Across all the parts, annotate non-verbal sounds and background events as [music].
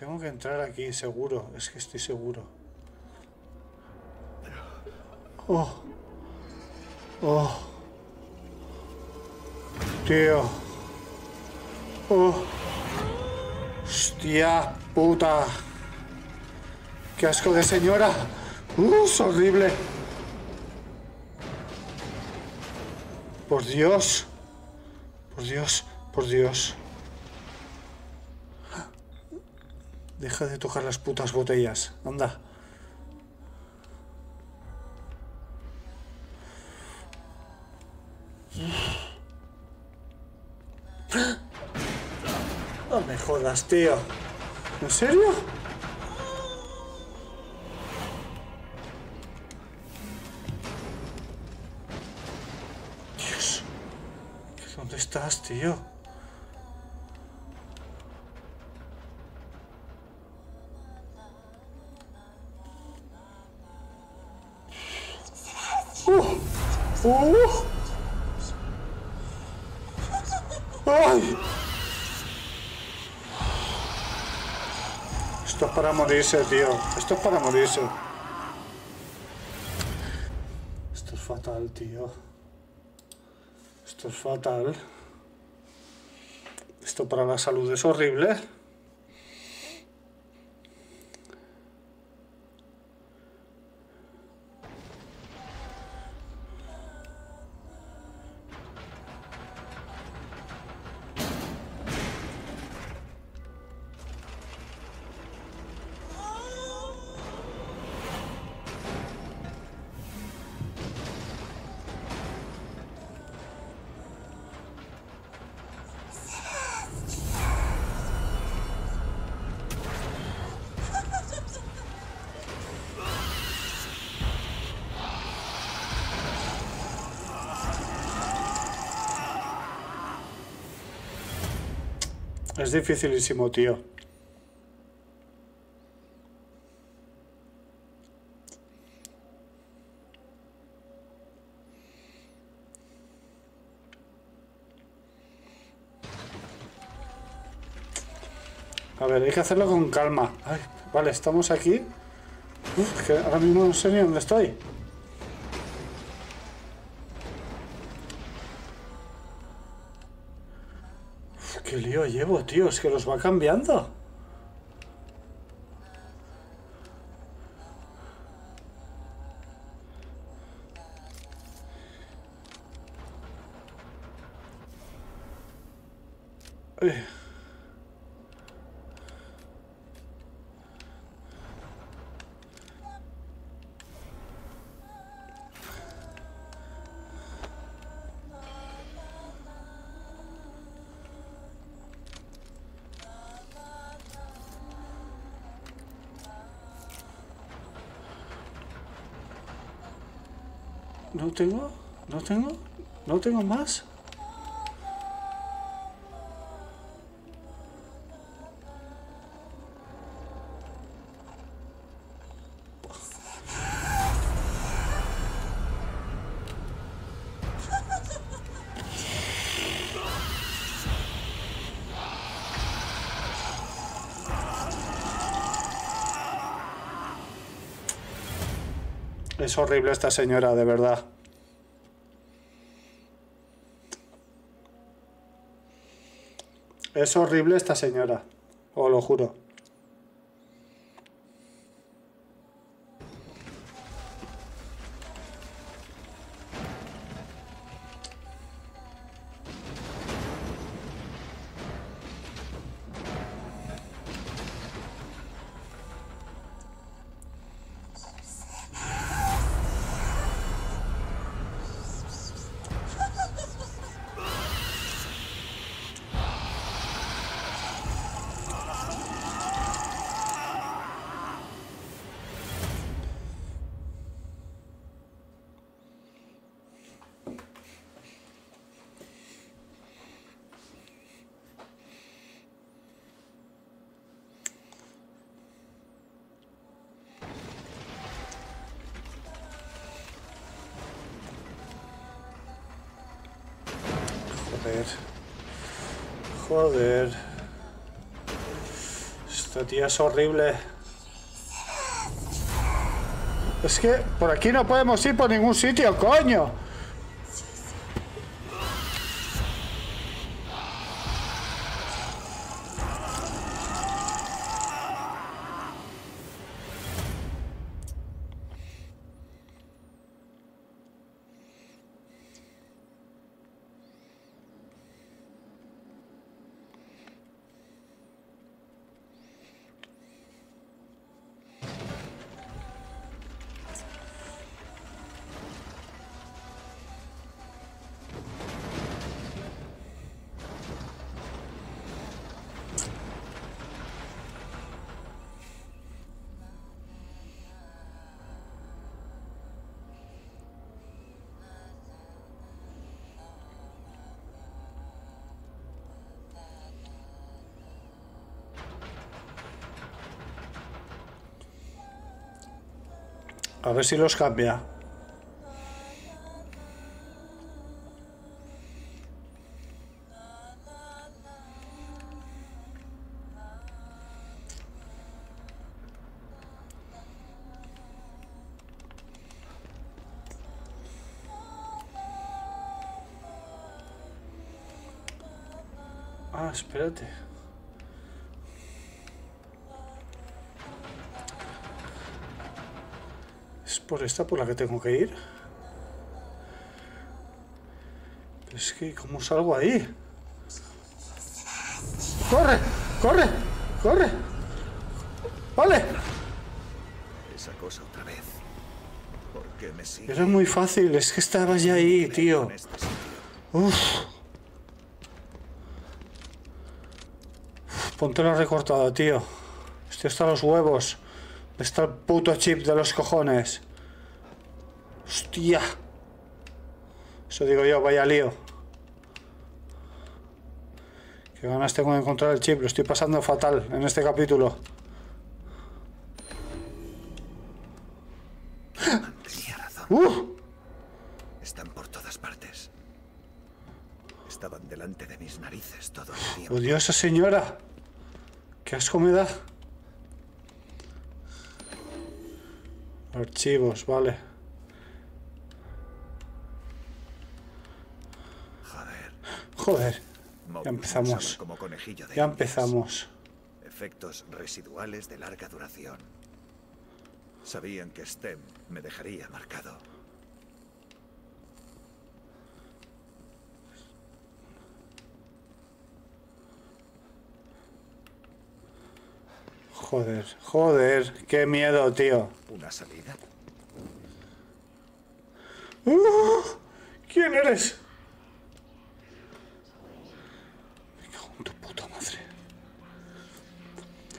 Tengo que entrar aquí, seguro. Es que estoy seguro. Oh. Oh. Tío. Oh. Hostia puta. Qué asco de señora. Uh, es horrible. Por Dios. Por Dios, por Dios. Deja de tocar las putas botellas. Anda. No me jodas, tío. ¿En serio? Dios. ¿Dónde estás, tío? Para morirse, tío. Esto es para morirse. Esto es fatal, tío. Esto es fatal. Esto para la salud es horrible. Es dificilísimo, tío. A ver, hay que hacerlo con calma. Ay, vale, estamos aquí. Uf, que ahora mismo no sé ni dónde estoy. Qué lío llevo, tío. Es que los va cambiando. Tengo, no tengo, no tengo más. Es horrible esta señora, de verdad. Es horrible esta señora, os lo juro. Joder. Esta tía es horrible. Es que por aquí no podemos ir por ningún sitio, coño. A ver si los cambia. Ah, espérate. Por esta por la que tengo que ir? Pero es que, ¿cómo salgo ahí? ¡Corre! ¡Corre! ¡Corre! ¡Vale! Esa cosa otra vez. ¿Por qué me sigue Era muy fácil, es que estabas ya ahí, tío. este? Uf. Ponte la recortada, tío. Estoy hasta los huevos. Está el puto chip de los cojones. Hostia. Eso digo yo, vaya lío. Qué ganas tengo de encontrar el chip. Lo estoy pasando fatal en este capítulo. Tenía razón. ¡Uh! Están por todas partes. Estaban delante de mis narices todo el tiempo. Odio a esa señora. Qué asco me da. Archivos, vale. Joder. Joder, ya empezamos. usaba Como conejillo de Ya empezamos. Efectos residuales de larga duración. Sabían que STEM me dejaría marcado. Joder, joder, qué miedo, tío. ¿Una salida? ¡Uh! ¿Quién eres? Me cago en tu puta madre.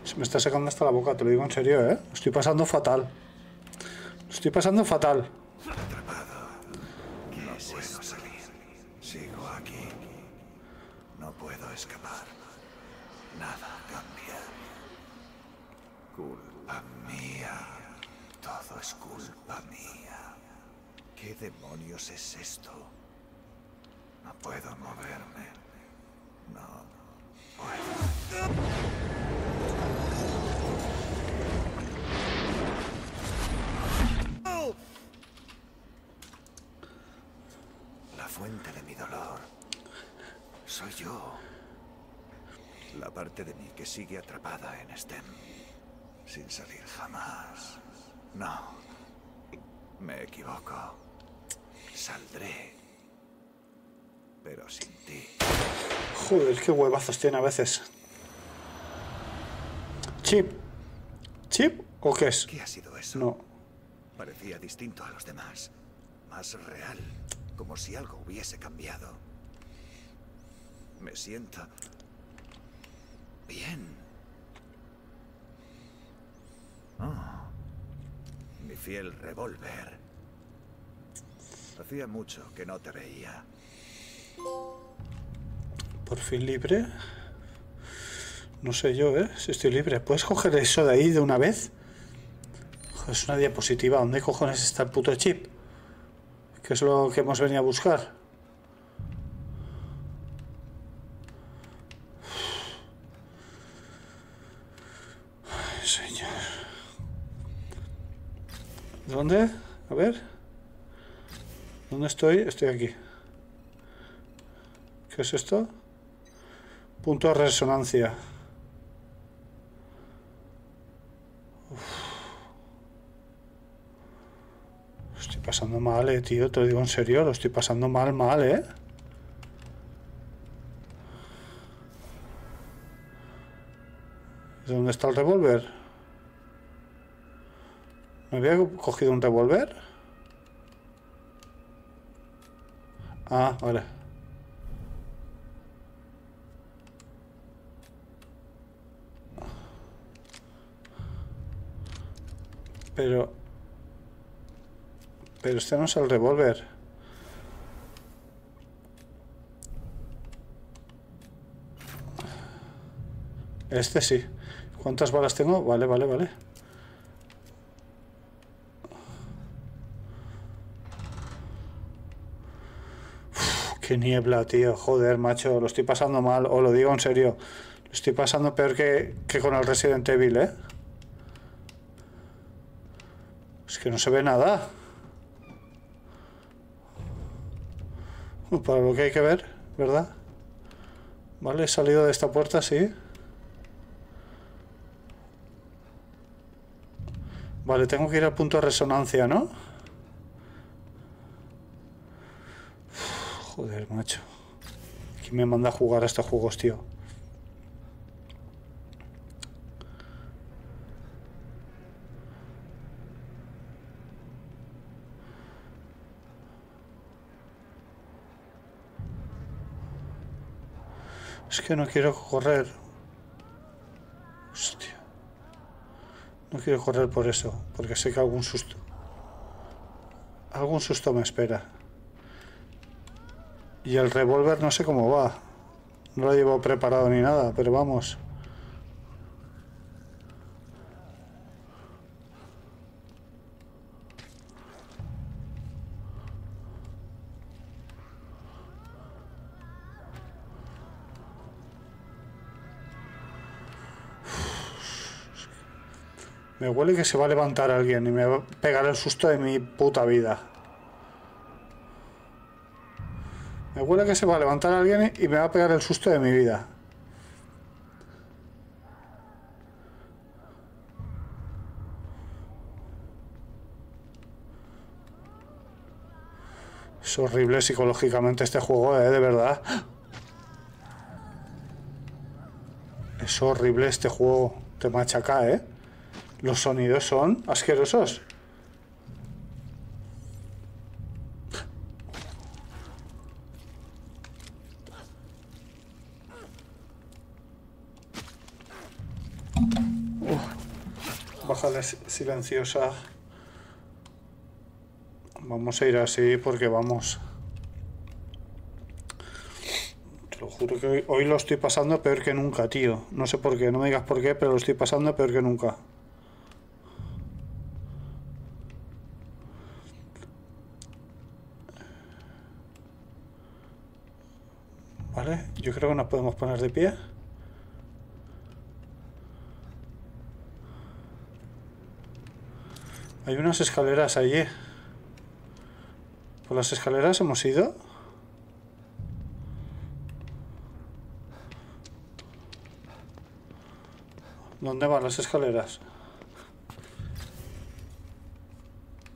Se me está sacando hasta la boca, te lo digo en serio, ¿eh? Estoy pasando fatal. Estoy pasando fatal. Atrapado. No puedo salir. Sigo aquí. No puedo escapar. Nada cambia. Culpa mía. Todo es culpa mía. ¿Qué demonios es esto? No puedo moverme. No puedo. La fuente de mi dolor. Soy yo. La parte de mí que sigue atrapada en STEM. Sin salir jamás. No. Me equivoco. Saldré. Pero sin ti. Joder, qué huevazos tiene a veces. ¿Chip? ¿Chip o qué es? ¿Qué ha sido eso? No. Parecía distinto a los demás. Más real. Como si algo hubiese cambiado. Me siento... Bien. Oh. Mi fiel revólver. Hacía mucho que no te veía. ¿Por fin libre? No sé yo, ¿eh? Si estoy libre. ¿Puedes coger eso de ahí de una vez? Es una diapositiva. ¿Dónde cojones está el puto chip? ¿Qué es lo que hemos venido a buscar? señor. ¿Dónde? A ver. ¿Dónde estoy? Estoy aquí. ¿Qué es esto? Punto de resonancia. Estoy pasando mal, eh, tío. Te lo digo en serio. Lo estoy pasando mal, mal, eh. ¿Dónde está el revólver? ¿Me había cogido un revólver? Ah, vale. Pero... Pero este no es el revólver. Este sí. ¿Cuántas balas tengo? Vale, vale, vale. Uf, qué niebla, tío. Joder, macho. Lo estoy pasando mal. O lo digo en serio. Lo estoy pasando peor que, que con el Resident Evil, ¿eh? Es que no se ve nada. Para lo que hay que ver, ¿verdad? Vale, he salido de esta puerta, sí. Vale, tengo que ir al punto de resonancia, ¿no? Uf, joder, macho. ¿Quién me manda a jugar a estos juegos, tío? Es que no quiero correr. Hostia. No quiero correr por eso, porque sé que algún susto. Algún susto me espera. Y el revólver no sé cómo va. No lo llevo preparado ni nada, pero vamos. Me huele que se va a levantar alguien y me va a pegar el susto de mi puta vida. Me huele que se va a levantar alguien y me va a pegar el susto de mi vida. Es horrible psicológicamente este juego, ¿eh? De verdad. Es horrible este juego. Te machaca, ¿eh? Los sonidos son asquerosos. Uf, bájale silenciosa. Vamos a ir así porque vamos. Te lo juro que hoy lo estoy pasando peor que nunca, tío. No sé por qué, no me digas por qué, pero lo estoy pasando peor que nunca. Vale, yo creo que nos podemos poner de pie. Hay unas escaleras allí. ¿Por las escaleras hemos ido? ¿Dónde van las escaleras?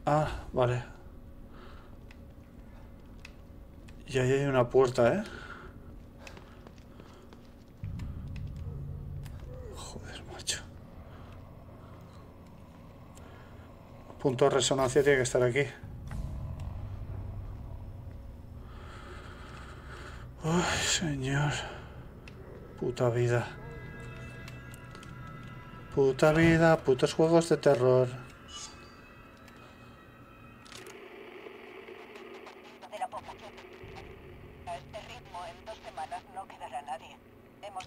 Ah, vale. Y ahí hay una puerta, ¿eh? Joder, macho. Punto de resonancia tiene que estar aquí. Ay, señor. Puta vida. Puta vida, putos juegos de terror. de la población. A este ritmo, en dos semanas no quedará nadie. Hemos...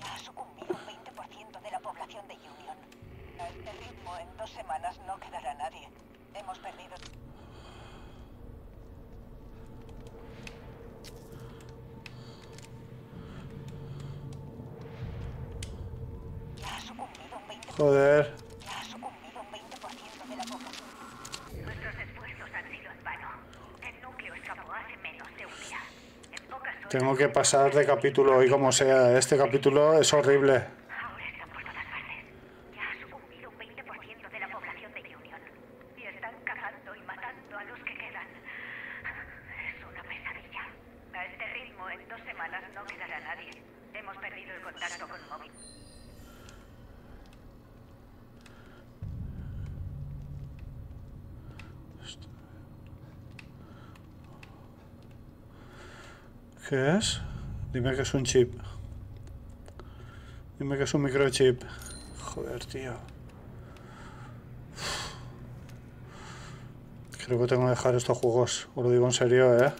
Ya ha sucumbido un 20% de la población de Union. A este ritmo, en dos semanas no quedará nadie. Hemos perdido... Ya ha sucumbido un 20% Joder. Ya ha sucumbido un 20% de la población. Nuestros esfuerzos han sido en vano. El núcleo escapó hace menos de un día. En pocas horas Tengo que pasar de capítulo hoy como sea. Este capítulo es horrible. ahora están por todas partes. Ya ha sucumbido un 20% de la población de Union. Y están cazando y matando a los que quedan. Es una pesadilla. A este ritmo, en dos semanas no quedará nadie. Hemos perdido el contacto con móvil. ¿Qué es? Dime que es un chip. Dime que es un microchip. Joder, tío. Creo que tengo que dejar estos juegos. Os lo digo en serio, ¿eh?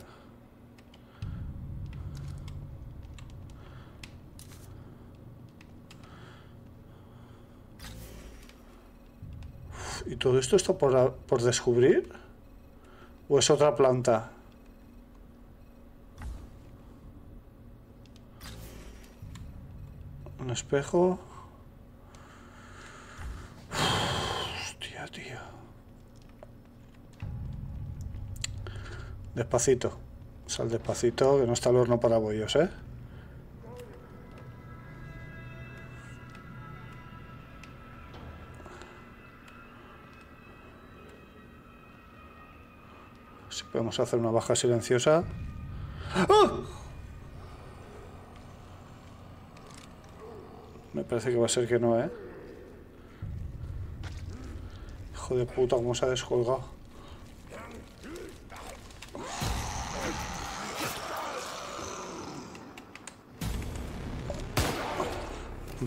¿Y todo esto está por, por descubrir? ¿O es otra planta? Espejo. Hostia, tío. Despacito. Sal despacito, que no está el horno para bollos, ¿eh? Si podemos hacer una baja silenciosa. ¡Ah! Me parece que va a ser que no, ¿eh? Hijo de puta, cómo se ha descolgado.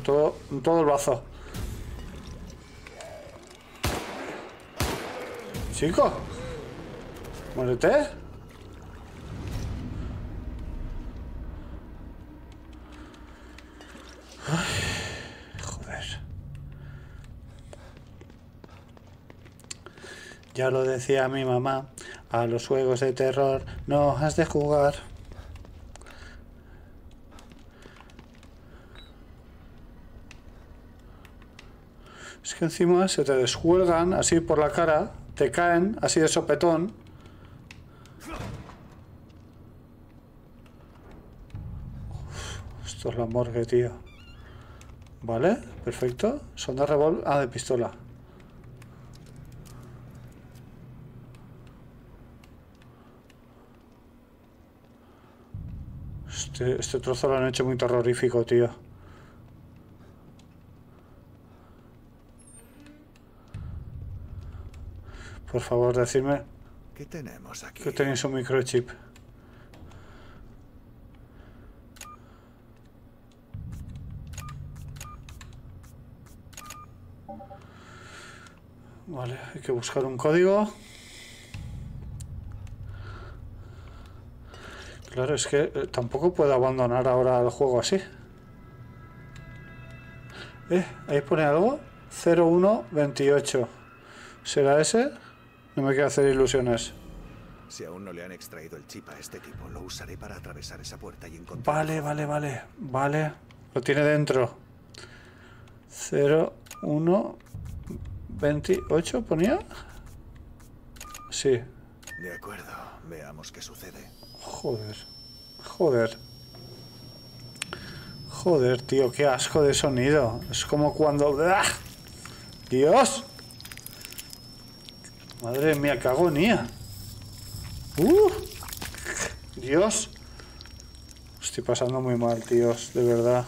Todo, todo el brazo. Chico. Muérete. Joder. Ya lo decía mi mamá, a los juegos de terror no has de jugar. Es que encima se te descuelgan así por la cara, te caen así de sopetón. Esto es la morgue, tío. Vale, perfecto. Son de revólver. Ah, de pistola. Este, este trozo lo han hecho muy terrorífico, tío. Por favor, decidme ¿Qué tenemos aquí? que tenéis un microchip. Vale, hay que buscar un código. Claro, es que eh, tampoco puedo abandonar ahora el juego así. Eh, ahí pone algo. 0128. ¿Será ese? No me quiero hacer ilusiones. Si aún no le han extraído el chip a este tipo, lo usaré para atravesar esa puerta y encontrar... Vale, vale, vale. Vale. Lo tiene dentro. 0, 1, 28 ponía. Sí. De acuerdo, veamos qué sucede. Joder. Joder. Joder, tío, qué asco de sonido. Es como cuando... ¡Ah! ¡Dios! Madre mía, qué agonía. ¡Uh! Dios. Estoy pasando muy mal, tíos, de verdad.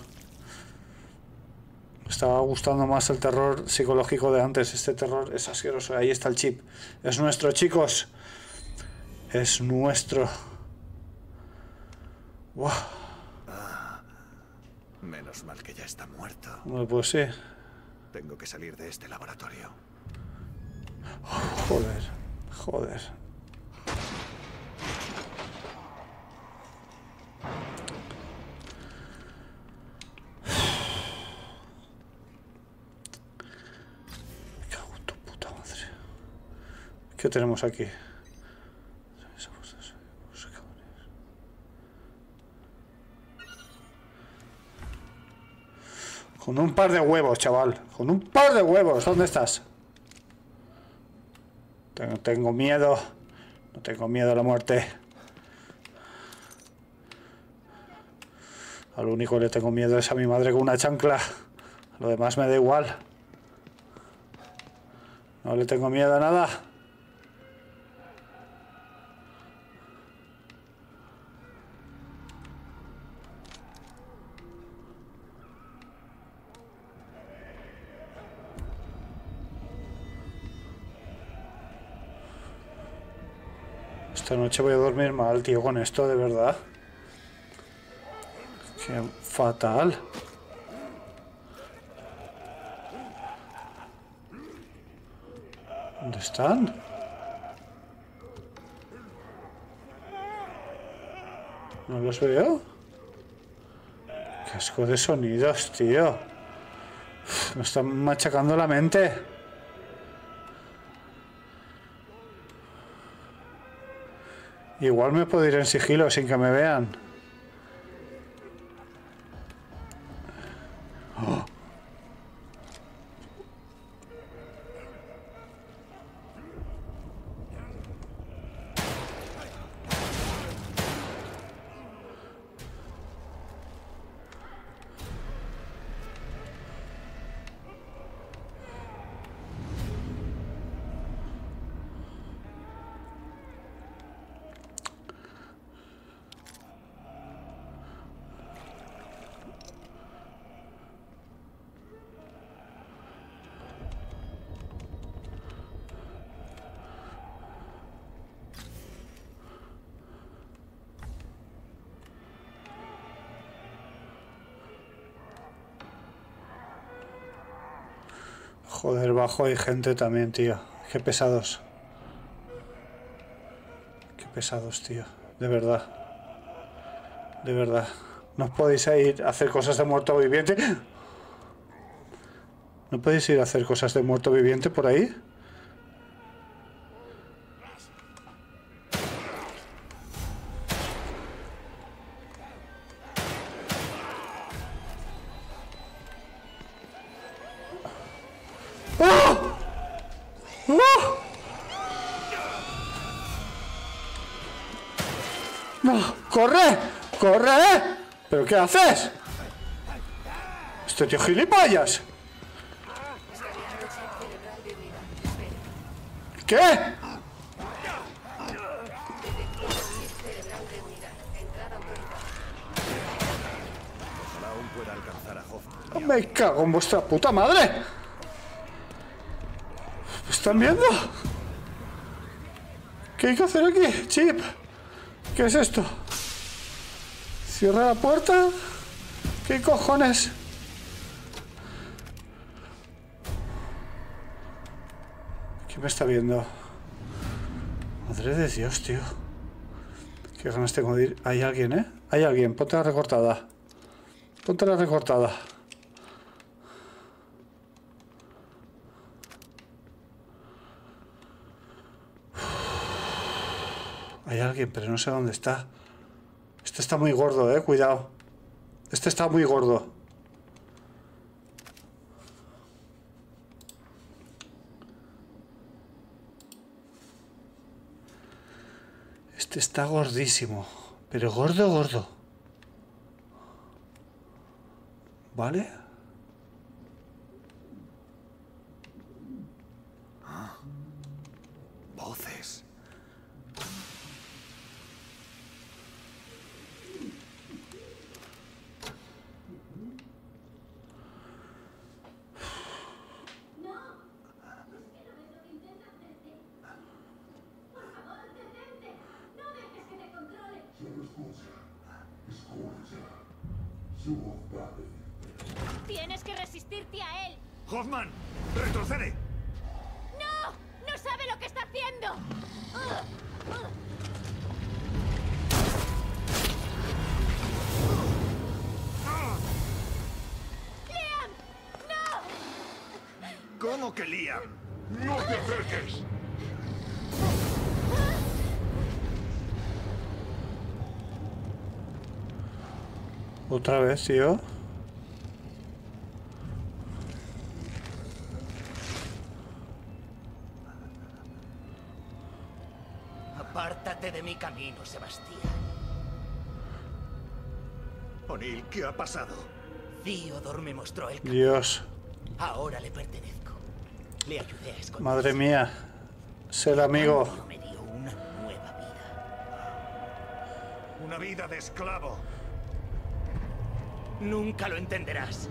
Me estaba gustando más el terror psicológico de antes. Este terror es asqueroso. Ahí está el chip. Es nuestro, chicos. Es nuestro. Buah. Menos mal que ya está muerto. Bueno, pues sí. Tengo que salir de este laboratorio. Joder. Joder. Me cago en tu puta madre. ¿Qué tenemos aquí? Con un par de huevos, chaval. Con un par de huevos. ¿Dónde estás? Tengo, tengo miedo. No tengo miedo a la muerte. A lo único que le tengo miedo es a mi madre con una chancla. Lo demás me da igual. No le tengo miedo a nada. Esta noche voy a dormir mal, tío, con esto, de verdad. Qué fatal. ¿Dónde están? No los veo. Qué asco de sonidos, tío. Me están machacando la mente. Igual me puedo ir en sigilo sin que me vean. Joder, bajo hay gente también, tío. Qué pesados. Qué pesados, tío. De verdad. De verdad. ¿No podéis ir a hacer cosas de muerto viviente? ¿No podéis ir a hacer cosas de muerto viviente por ahí? Qué haces? Este tío gilipollas. ¿Qué? Me cago en vuestra puta madre. ¿Me están viendo? ¿Qué hay que hacer aquí, Chip? ¿Qué es esto? ¿Cierra la puerta? ¿Qué cojones? ¿Quién me está viendo? Madre de Dios, tío. Qué ganas tengo de ir. Hay alguien, ¿eh? Hay alguien. Ponte la recortada. Ponte la recortada. Hay alguien, pero no sé dónde está. Este está muy gordo, eh. Cuidado. Este está muy gordo. Este está gordísimo. Pero gordo, gordo. ¿Vale? Voces. Tienes que resistirte a él. ¡Hoffman! ¡Retrocede! ¡No! ¡No sabe lo que está haciendo! ¡Liam! ¡No! ¿Cómo que Liam? ¡No te acerques! Otra vez, tío. Apártate de mi camino, Sebastián. O'Neill, ¿qué ha pasado? Theodor me mostró el camino. Dios. Ahora le pertenezco. Le ayudé a esconderse. Madre mía. Ser amigo. Me dio una nueva vida. Una vida de esclavo. Nunca lo entenderás.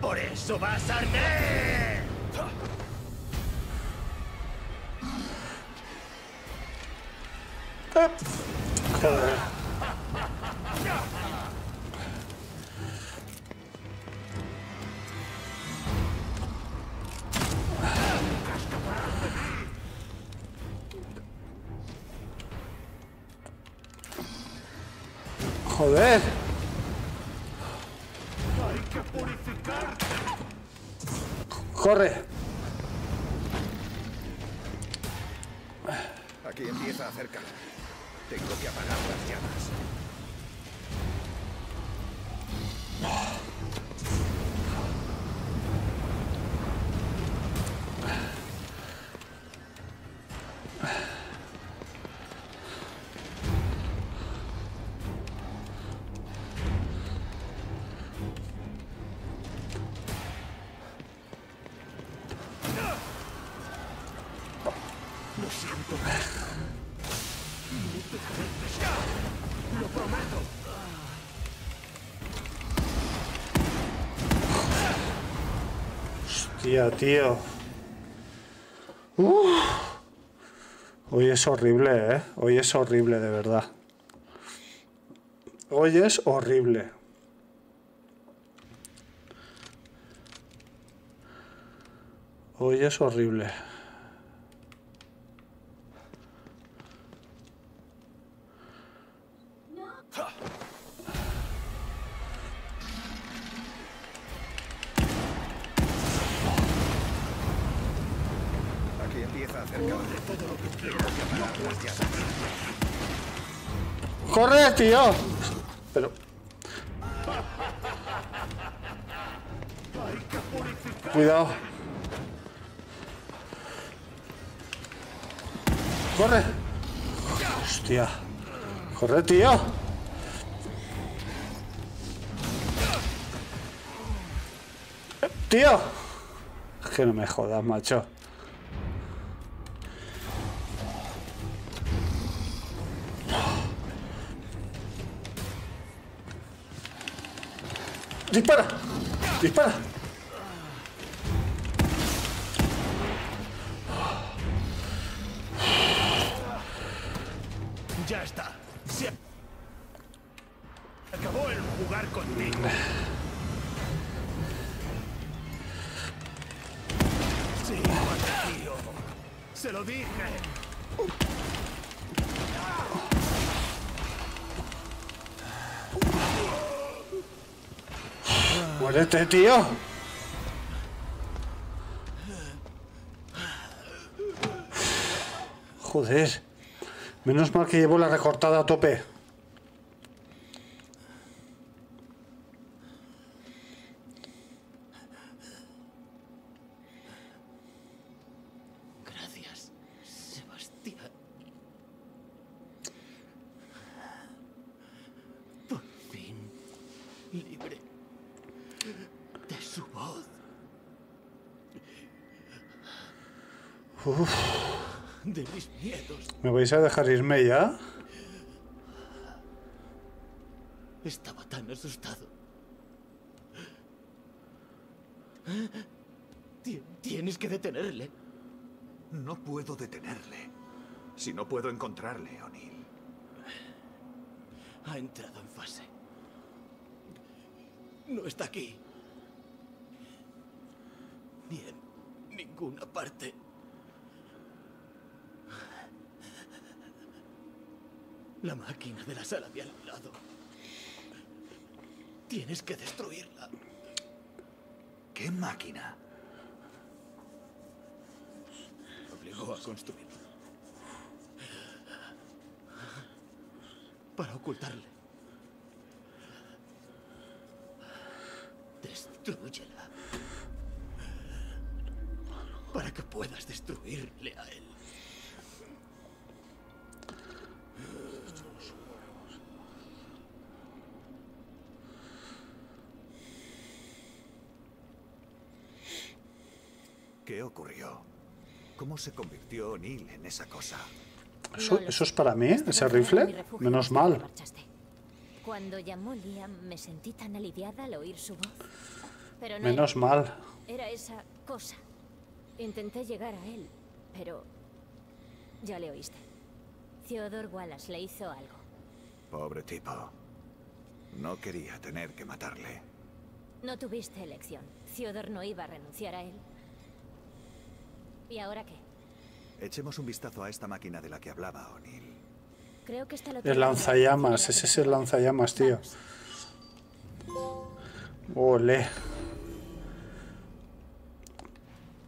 Por eso vas a arder. Hostia, tío. Hoy es horrible, ¿eh? Hoy es horrible, de verdad. Hoy es horrible. Hoy es horrible. ¡Corre, tío! Pero. Cuidado. ¡Corre! ¡Hostia! ¡Corre, tío! ¡Tío! Es que no me jodas, macho. ¡Dispara! ¡Dispara! Ya está. ¡Muérete, tío! Joder. Menos mal que llevo la recortada a tope. Gracias, Sebastián. Por fin, libre de su voz. De mis miedos. ¿Me vais a dejar irme ya? Estaba tan asustado. Ti- Tienes que detenerle. No puedo detenerle. Si no puedo encontrarle, O'Neill. Ha entrado en fase. No está aquí. Ni en ninguna parte. La máquina de la sala de al lado. Tienes que destruirla. ¿Qué máquina? Obligó a construirla. Para ocultarle. Destrúyela. Para que puedas destruirle a él. Ocurrió? ¿Cómo se convirtió O'Neill en esa cosa? ¿Eso, eso es para mí? ¿Ese rifle? Menos mal. Cuando llamó Liam me sentí tan aliviada al oír su voz. Pero no Menos mal. era, era esa cosa. Intenté llegar a él, pero ya le oíste. Theodore Wallace le hizo algo. Pobre tipo. No quería tener que matarle. No tuviste elección. Theodore no iba a renunciar a él. ¿Y ahora qué? Echemos un vistazo a esta máquina de la que hablaba O'Neill. Creo que está lo El lanzallamas. Ese es el lanzallamas, tío. Ole.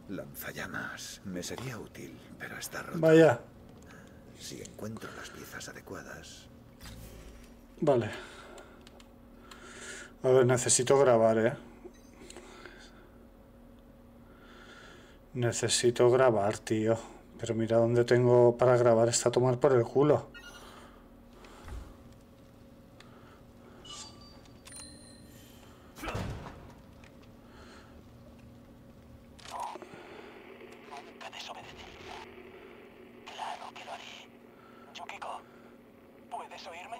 Lanzallamas. Me sería útil, pero está roto. Vaya. Si encuentro las piezas adecuadas. Vale. A ver, necesito grabar, ¿eh? Necesito grabar, tío. Pero mira dónde tengo para grabar. Está a tomar por el culo. Nunca desobedecería. Claro que lo haré. Yukiko, ¿puedes oírme?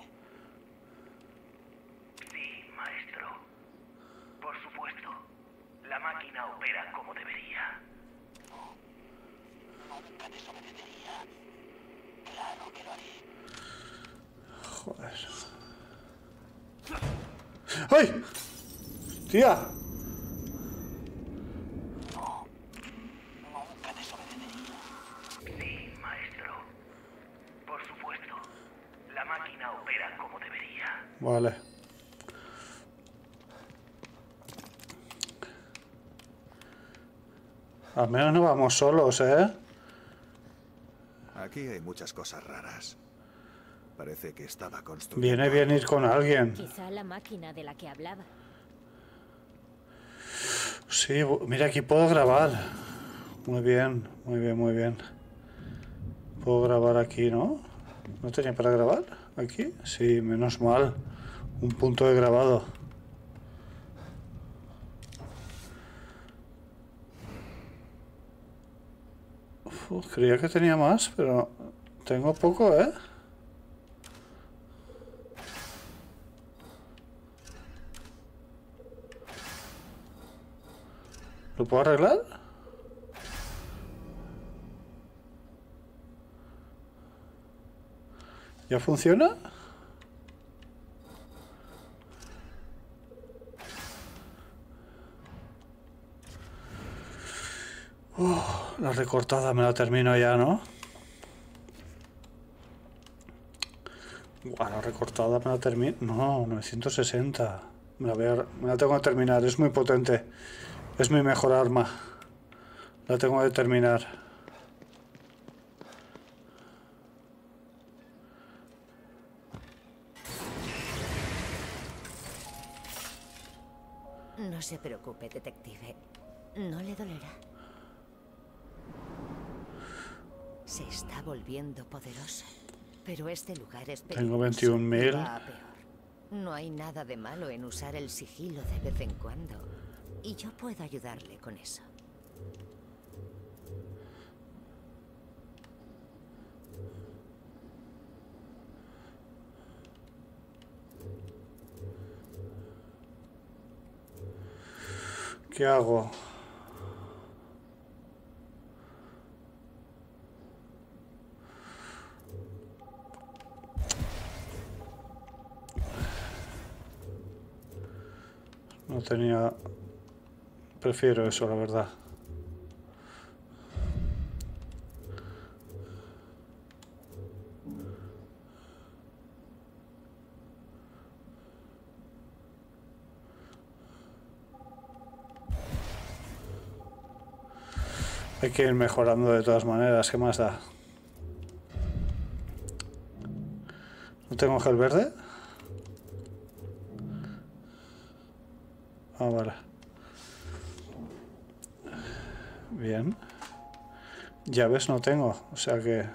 Sí, maestro. Por supuesto. La máquina opera como debería. Nunca desobedecería. Claro que lo haré. Joder. ¡Ay! ¡Tía! Nunca desobedecería. Sí, maestro. Por supuesto. La máquina opera como debería. Vale. Al menos no vamos solos, ¿eh? Aquí hay muchas cosas raras. Parece que estaba construyendo. Viene bien ir con alguien. Quizá la máquina de la que hablaba. Sí, mira, aquí puedo grabar. Muy bien, muy bien, muy bien. Puedo grabar aquí, ¿no? ¿No tenía para grabar? ¿Aquí? Sí, menos mal. Un punto de grabado. Uf, creía que tenía más, pero tengo poco, ¿eh? ¿Lo puedo arreglar? ¿Ya funciona? Oh, la recortada me la termino ya, ¿no? La recortada me la termino. No, 960. Me la, voy a- me la tengo que terminar, es muy potente. Es mi mejor arma. La tengo que terminar. Se preocupe, detective. No le dolerá. Se está volviendo poderoso. Pero este lugar es Tengo peligroso 21.000. y va a peor. No hay nada de malo en usar el sigilo de vez en cuando. Y yo puedo ayudarle con eso. ¿Qué hago? No tenía... Prefiero eso, la verdad. Hay que ir mejorando de todas maneras, ¿qué más da? ¿No tengo gel verde? Ah, vale. Bien. Llaves no tengo, o sea que...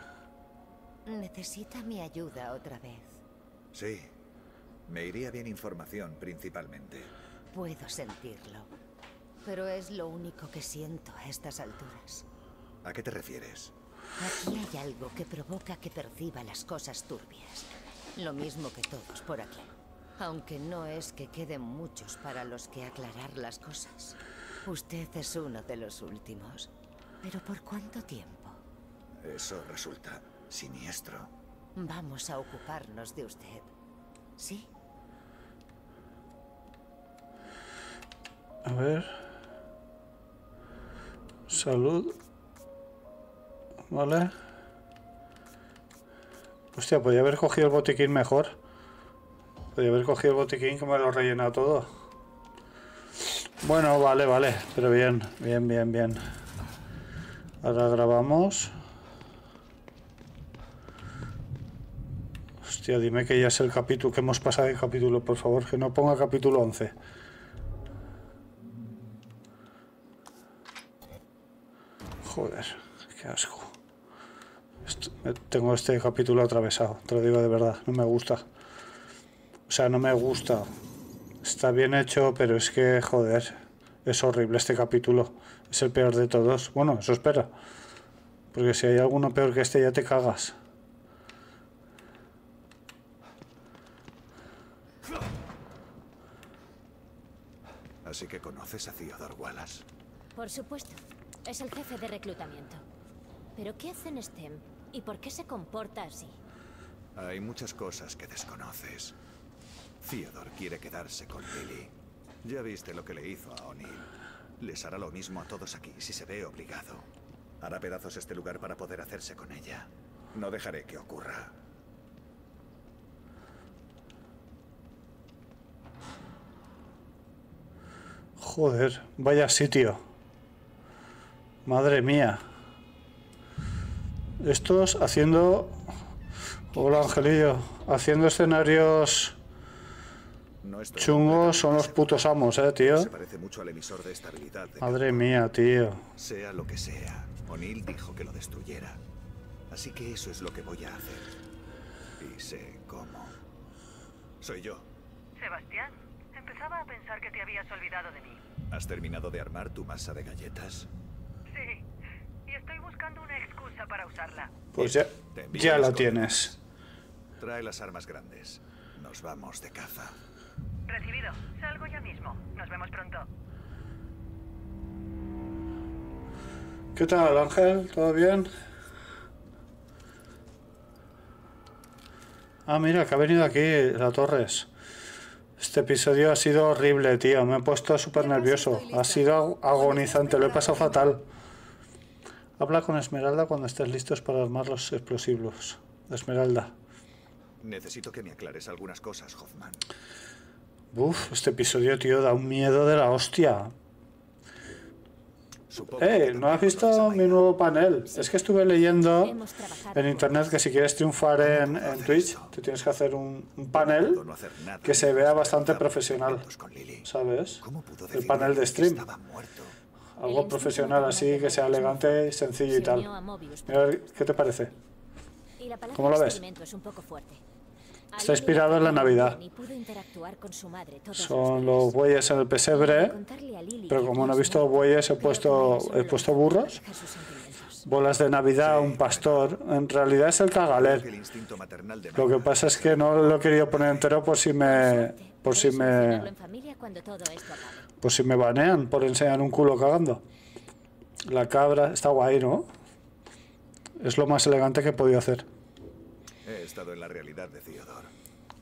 Necesita mi ayuda otra vez. Sí. Me iría bien información, principalmente. Puedo sentirlo. Pero es lo único que siento a estas alturas. ¿A qué te refieres? Aquí hay algo que provoca que perciba las cosas turbias. Lo mismo que todos por aquí. Aunque no es que queden muchos para los que aclarar las cosas. Usted es uno de los últimos. ¿Pero por cuánto tiempo? Eso resulta siniestro. Vamos a ocuparnos de usted. ¿Sí? A ver. Salud. Vale. Hostia, podía haber cogido el botiquín mejor. Podía haber cogido el botiquín que me lo he rellenado todo. Bueno, vale, vale. Pero bien, bien, bien, bien. Ahora grabamos. Hostia, dime que ya es el capítulo, que hemos pasado el capítulo, por favor, que no ponga capítulo 11. Joder, qué asco. Esto- me- tengo este capítulo atravesado, te lo digo de verdad, no me gusta. O sea, no me gusta. Está bien hecho, pero es que, joder, es horrible este capítulo. Es el peor de todos. Bueno, eso espera. Porque si hay alguno peor que este, ya te cagas. Así que conoces a Theodore Wallace. Por supuesto. Es el jefe de reclutamiento. ¿Pero qué hace en STEM? ¿Y por qué se comporta así? Hay muchas cosas que desconoces. Theodore quiere quedarse con Lily. Ya viste lo que le hizo a O'Neill. Les hará lo mismo a todos aquí si se ve obligado. Hará pedazos este lugar para poder hacerse con ella. No dejaré que ocurra. Joder, vaya sitio. Madre mía. Estos haciendo... Hola Angelillo. Haciendo escenarios chungos son los putos amos, eh, tío. Se parece mucho al emisor de estabilidad. de Madre campo. mía, tío. Sea lo que sea, O'Neill dijo que lo destruyera. Así que eso es lo que voy a hacer. Y sé cómo. Soy yo. Sebastián, empezaba a pensar que te habías olvidado de mí. ¿Has terminado de armar tu masa de galletas? Y estoy buscando una excusa para usarla. Pues ya, ya la tienes. Trae las armas grandes. Nos vamos de caza. Recibido. Salgo ya mismo. Nos vemos pronto. ¿Qué tal, Ángel? ¿Todo bien? Ah, mira, que ha venido aquí la Torres. Este episodio ha sido horrible, tío. Me he puesto súper nervioso. Ha sido agonizante, lo he pasado fatal. Habla con Esmeralda cuando estés listos para armar los explosivos. Esmeralda. Necesito que me aclares algunas cosas, Hoffman. Uf, este episodio, tío, da un miedo de la hostia. Supongo Eh, ¿no has visto mi nuevo panel? Es que estuve leyendo en internet que si quieres triunfar en, en Twitch, te tienes que hacer un, un panel que se vea bastante profesional. ¿sabes? ¿Cómo pudo El panel de stream. Algo profesional así, que sea elegante, sencillo y tal. Mira, ¿qué te parece? ¿Cómo lo ves? Está inspirado en la Navidad. Son los bueyes en el pesebre, pero como no he visto bueyes, he puesto, he puesto burros. Bolas de Navidad, un pastor. En realidad es el cagaler. Lo que pasa es que no lo he querido poner entero por si me, por si me, por si me banean por enseñar un culo cagando. La cabra está guay, ¿no? Es lo más elegante que he podido hacer. He estado en la realidad de Theodore.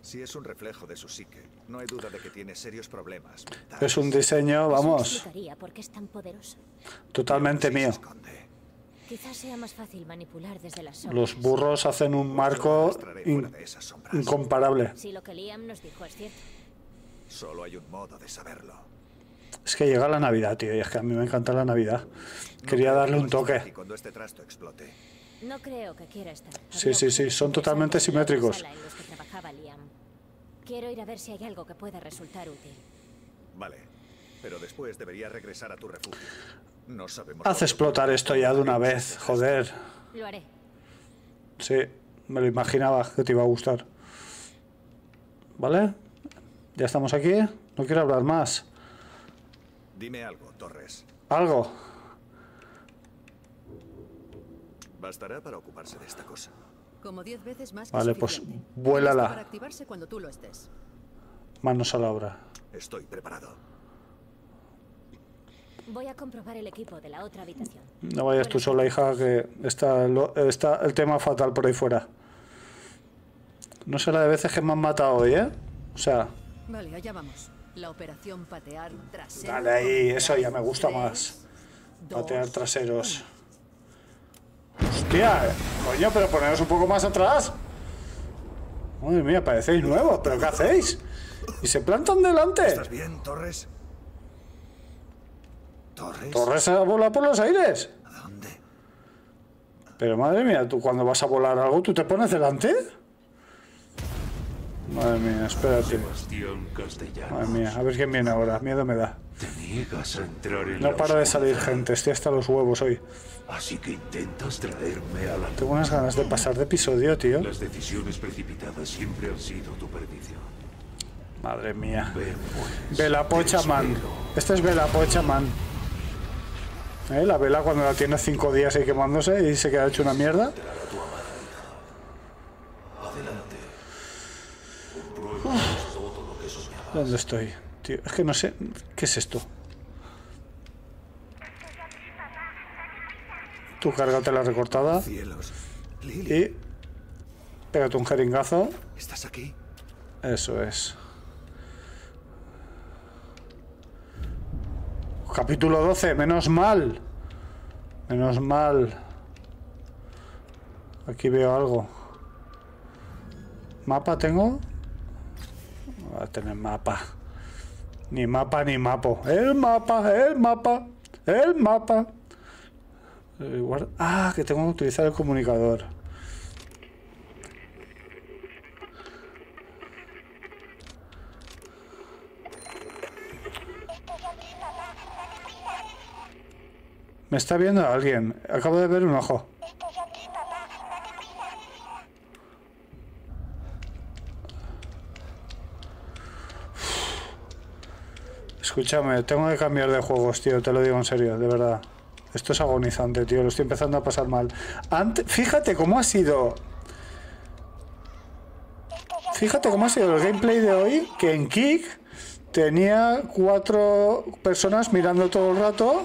Si es un reflejo de su psique, no hay duda de que tiene serios problemas. mentales. Es un diseño, vamos, es tan poderoso. totalmente mío. Quizás sea más fácil manipular desde las sombras. Los burros hacen un marco in- incomparable. Si lo que Liam nos dijo es cierto. Solo hay un modo de saberlo. Es que llega la Navidad, tío, y es que a mí me encanta la Navidad. No Quería darle un toque. Cuando este trasto explote. No creo que quiera estar. Sí, sí, sí, son totalmente simétricos. Quiero ir a ver si hay algo que pueda resultar útil. Vale. Pero después debería regresar a tu refugio. No sabemos. Haz explotar esto ya de una vez, joder. Lo haré. Sí, me lo imaginaba que te iba a gustar. ¿Vale? Ya estamos aquí. No quiero hablar más. Dime algo, Torres. Algo. Bastará para ocuparse de esta cosa. Como diez veces más que Vale, pues vuélala. Para activarse cuando tú lo estés. Manos a la obra. Estoy preparado. Voy a comprobar el equipo de la otra habitación. No vayas tú sola, hija, que está, lo- está el tema fatal por ahí fuera. No sé la de veces que me han matado hoy, ¿eh? O sea, Vale, allá vamos. La operación patear trasero. dale ahí, eso ya me gusta más. Patear traseros. Hostia, coño, pero poneros un poco más atrás. Madre mía, parecéis nuevos, pero ¿qué hacéis? Y se plantan delante. ¿Estás bien, Torres? ¿Torres? Torres a volar por los aires. ¿A dónde? Pero madre mía, tú cuando vas a volar algo, ¿tú te pones delante? Madre mía, espérate. Madre mía, a ver quién viene ahora. Miedo me da. No para de salir gente, estoy hasta los huevos hoy. Así que intentas traerme a la Tengo unas ganas de pasar de episodio, tío. Las decisiones precipitadas siempre han sido tu perdición. Madre mía. Ven, pues. Vela Pochaman. Este es Vela Pochaman. ¿Eh? La vela cuando la tiene cinco días ahí quemándose y se queda hecho una mierda. Adelante. Comprueba todo lo que soñaba. ¿Dónde estoy? Tío, es que no sé. ¿Qué es esto? Tú cárgate la recortada Cielos. Y pégate un jeringazo. ¿estás aquí? Eso es. Capítulo 12, menos mal. Menos mal. Aquí veo algo. ¿Mapa tengo? Voy a tener mapa. Ni mapa ni mapo. El mapa, el mapa, el mapa. Eh, Ah, que tengo que utilizar el comunicador. Me está viendo alguien. Acabo de ver un ojo. Escúchame, tengo que cambiar de juegos, tío, te lo digo en serio, de verdad. Esto es agonizante, tío, lo estoy empezando a pasar mal. Ante- fíjate cómo ha sido. Fíjate cómo ha sido el gameplay de hoy, que en Kick tenía cuatro personas mirando todo el rato.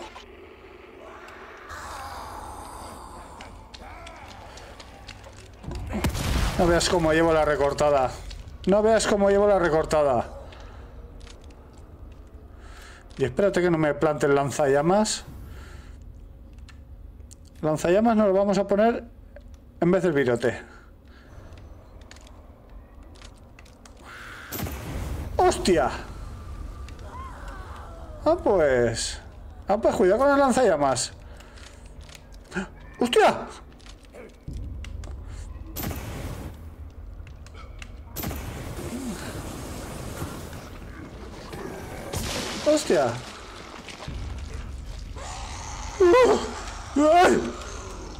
No veas cómo llevo la recortada. No veas cómo llevo la recortada. Y espérate que no me plante el lanzallamas. Lanzallamas nos lo vamos a poner en vez del virote. ¡Hostia! Ah, pues... Ah, pues cuidado con el lanzallamas. ¡Hostia! ¡Hostia! ¡Uh! ¡Ay!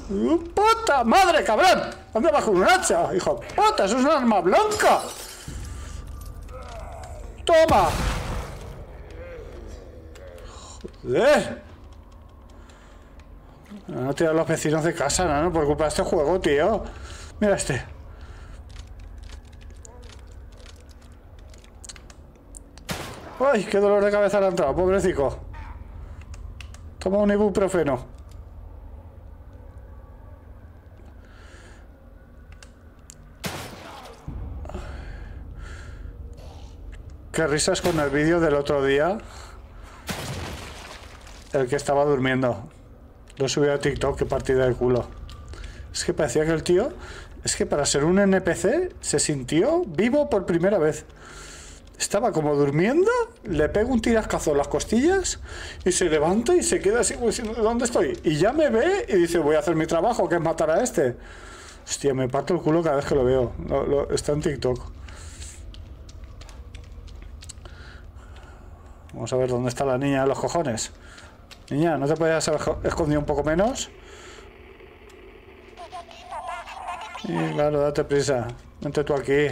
¡Uh, ¡Puta madre, cabrón! ¿Dónde bajo un hacha, hijo puta? ¡Eso es un arma blanca! ¡Toma! ¡Joder! No tirar a los vecinos de casa, ¿no? Por culpa de este juego, tío. Mira este. ¡Ay, qué dolor de cabeza le ha entrado, pobrecico! Toma un ibuprofeno. Qué risas con el vídeo del otro día. El que estaba durmiendo. Lo subí a TikTok, qué partida de culo. Es que parecía que el tío... Es que para ser un NPC se sintió vivo por primera vez. Estaba como durmiendo, le pego un tirascazo en las costillas y se levanta y se queda así diciendo, ¿dónde estoy? Y ya me ve y dice, voy a hacer mi trabajo, que es matar a este. Hostia, me parto el culo cada vez que lo veo. Está en TikTok. Vamos a ver dónde está la niña de los cojones. Niña, ¿no te podías haber escondido un poco menos? Sí, claro, date prisa. Vente tú aquí.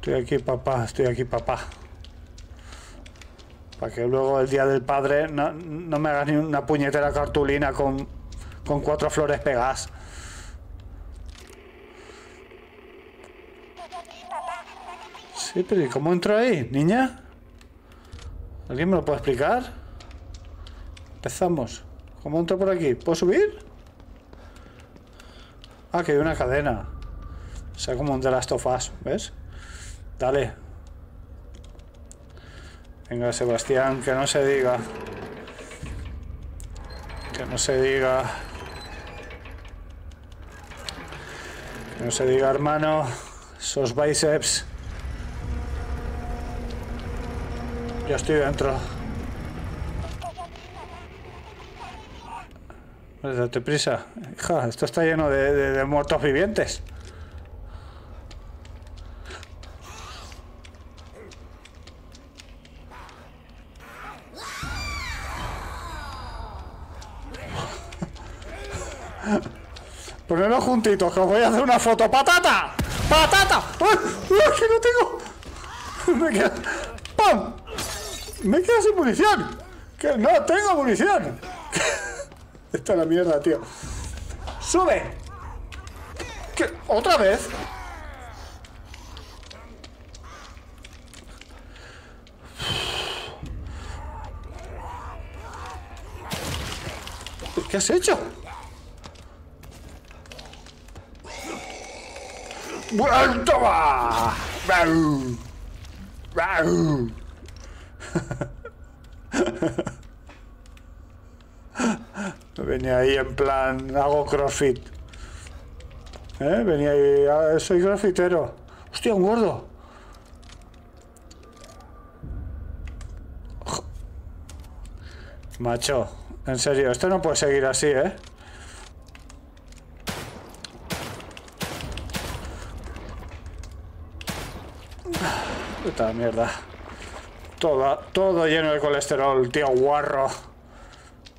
Estoy aquí, papá, estoy aquí, papá. Para que luego el día del padre no, no me hagas ni una puñetera cartulina con, con cuatro flores pegadas. Sí, pero ¿y cómo entro ahí, niña? ¿Alguien me lo puede explicar? Empezamos. ¿Cómo entro por aquí? ¿Puedo subir? Ah, que hay una cadena. O sea, como un de las tofas, ¿ves? Dale. Venga, Sebastián, que no se diga. Que no se diga. Que no se diga, hermano. Esos bíceps. Ya estoy dentro. Date prisa. Hija, esto está lleno de- de muertos vivientes. Que os voy a hacer una foto. ¡Patata! ¡Patata! ¡Uy! ¡Uy! ¡Que no tengo! [laughs] Me queda... ¡Pam! Me sin munición. Que no tengo munición. [laughs] Esta es la mierda, tío. ¡Sube! ¿Qué? ¿Otra vez? ¿Qué has hecho? ¡Toma! Venía ahí en plan, hago crossfit. ¿Eh? Venía ahí, ah, soy crossfitero. Hostia, un gordo. Macho, en serio, esto no puede seguir así, ¿eh? Mierda. Toda, todo lleno de colesterol, tío guarro.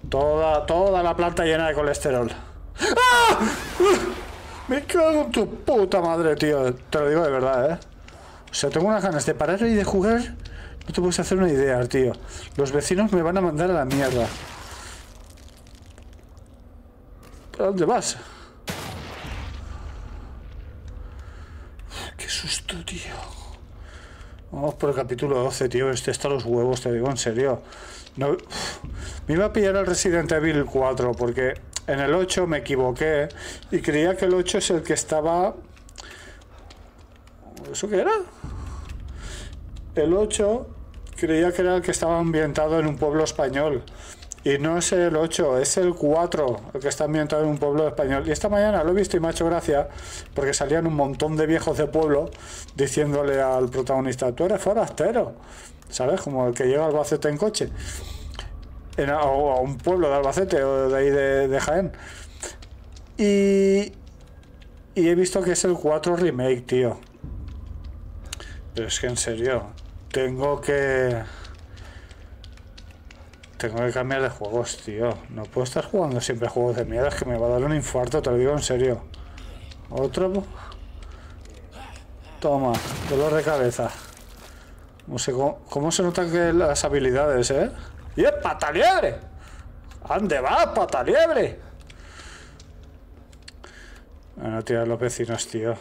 Toda, toda la planta llena de colesterol. ¡Ah! Me cago en tu puta madre, tío. Te lo digo de verdad, ¿eh? O sea, tengo unas ganas de parar y de jugar. No te puedes hacer una idea, tío. Los vecinos me van a mandar a la mierda. ¿Para dónde vas? Qué susto, tío. Vamos por el capítulo 12, tío. Este está los huevos, te digo en serio. Me iba a pillar el Resident Evil 4 porque en el 8 me equivoqué y creía que el 8 es el que estaba... ¿Eso qué era? El 8 creía que era el que estaba ambientado en un pueblo español. Y no es el 8, es el 4 el que está ambientado en un pueblo español. Y esta mañana lo he visto y me ha hecho gracia porque salían un montón de viejos de pueblo diciéndole al protagonista, tú eres forastero, ¿sabes? Como el que llega a Albacete en coche. En- o a un pueblo de Albacete o de ahí de, de Jaén. Y, y he visto que es el 4 remake, tío. Pero es que en serio, tengo que... Tengo que cambiar de juegos, tío. No puedo estar jugando siempre juegos de mierda, es que me va a dar un infarto, te lo digo en serio. Otro. Toma, dolor de cabeza. No sé cómo, cómo se notan que las habilidades, ¿eh? ¡Y es pata liebre! ¿Ande va, pata liebre? Bueno, tío, los vecinos, tío.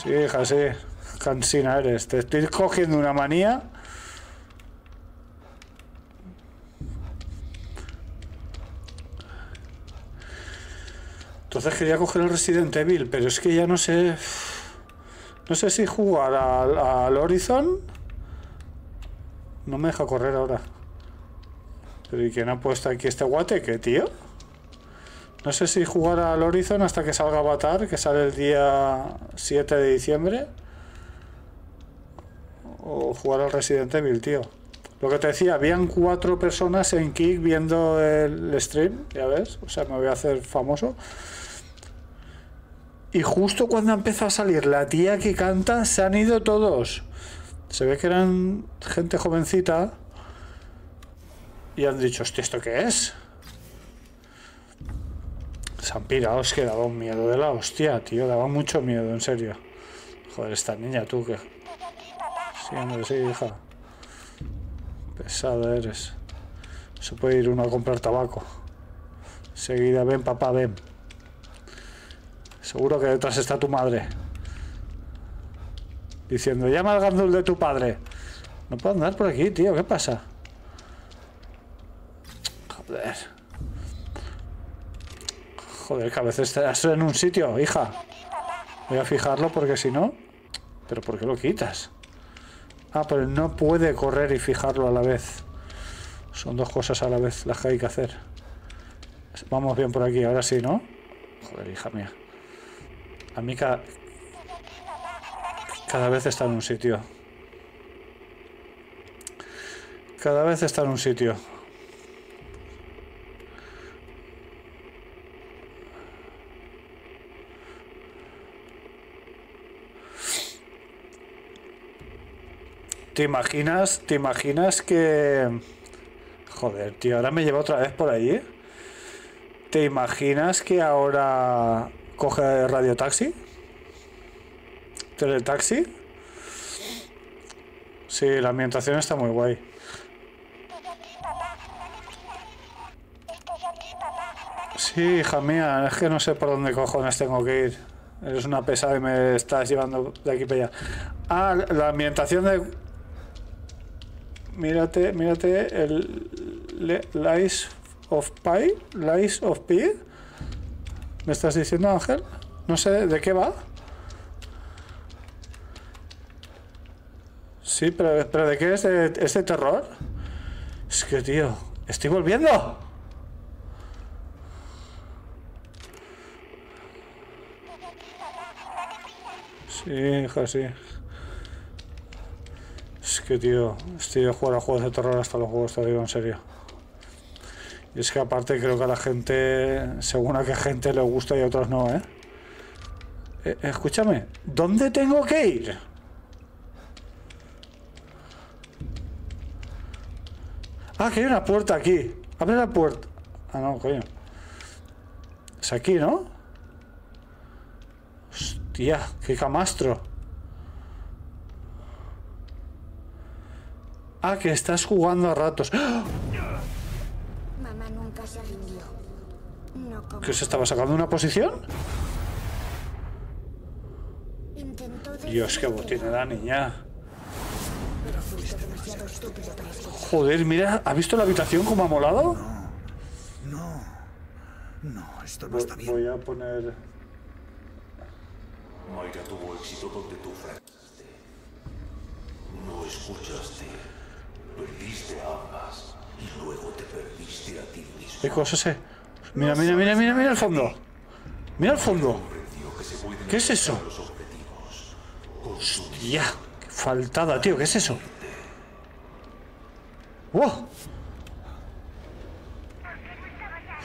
Sí, hija, sí. Cansina eres. Te estoy cogiendo una manía. Entonces quería coger el Resident Evil, pero es que ya no sé. No sé si jugar al, al Horizon. No me deja correr ahora. Pero ¿y quién ha puesto aquí este guateque, tío? No sé si jugar al Horizon hasta que salga Avatar, que sale el día 7 de diciembre. O jugar al Resident Evil, tío. Lo que te decía, habían cuatro personas en Kick viendo el stream, ya ves. O sea, me voy a hacer famoso. Y justo cuando empezó a salir la tía que canta, se han ido todos. Se ve que eran gente jovencita. Y han dicho, hostia, ¿esto qué es? Se han pirado, es que daba un miedo de la hostia, tío. Daba mucho miedo, en serio. Joder, esta niña, tú que. Sí, hombre, sí, hija. Pesada eres. Se puede ir uno a comprar tabaco. Seguida, ven, papá, ven. Seguro que detrás está tu madre. Diciendo, llama al gandul de tu padre. No puedo andar por aquí, tío, ¿qué pasa? Joder. Joder, que a veces estás en un sitio, hija. Voy a fijarlo porque si no... ¿Pero por qué lo quitas? Ah, pero no puede correr y fijarlo a la vez. Son dos cosas a la vez las que hay que hacer. Vamos bien por aquí, ahora sí, ¿no? Joder, hija mía. A mí cada... Cada vez está en un sitio. Cada vez está en un sitio. ¿Te imaginas? ¿Te imaginas que... Joder, tío, ahora me lleva otra vez por allí. ¿Te imaginas que ahora coge radiotaxi? ¿Teletaxi? Sí, la ambientación está muy guay. Sí, hija mía, es que no sé por dónde cojones tengo que ir. Eres una pesada y me estás llevando de aquí para allá. Ah, la ambientación de... Mírate, mírate el Lies of Pi, Lies of Pi. ¿Me estás diciendo, Ángel? No sé de qué va. Sí, pero, ¿de qué es? ¿De, ¿Es de terror? Es que, tío, estoy volviendo. Sí, hija, sí. Es que, tío, estoy de jugar a juegos de terror hasta los juegos, te digo en serio. Y es que aparte creo que a la gente, según a qué gente le gusta y a otros no, ¿eh? Eh, Escúchame, ¿dónde tengo que ir? Ah, que hay una puerta aquí. Abre la puerta. Ah, no, coño. Es aquí, ¿no? Hostia, qué camastro. Ah, que estás jugando a ratos. ¡Ah! Nunca se rindió. No como ¿Que se estaba sacando una posición? Dios, qué la niña. Joder, mira, ¿ha visto la habitación como ha molado? No. No, esto no Voy, está bien. voy a poner... Mayra tuvo éxito donde tú fracasaste. No escuchaste. Perdiste a ambas. Y luego te perdiste a ti mismo. Mira, mira, mira, mira, mira el fondo. Mira el fondo. ¿Qué es eso? Hostia, qué faltada, tío, ¿qué es eso? ¡Wow!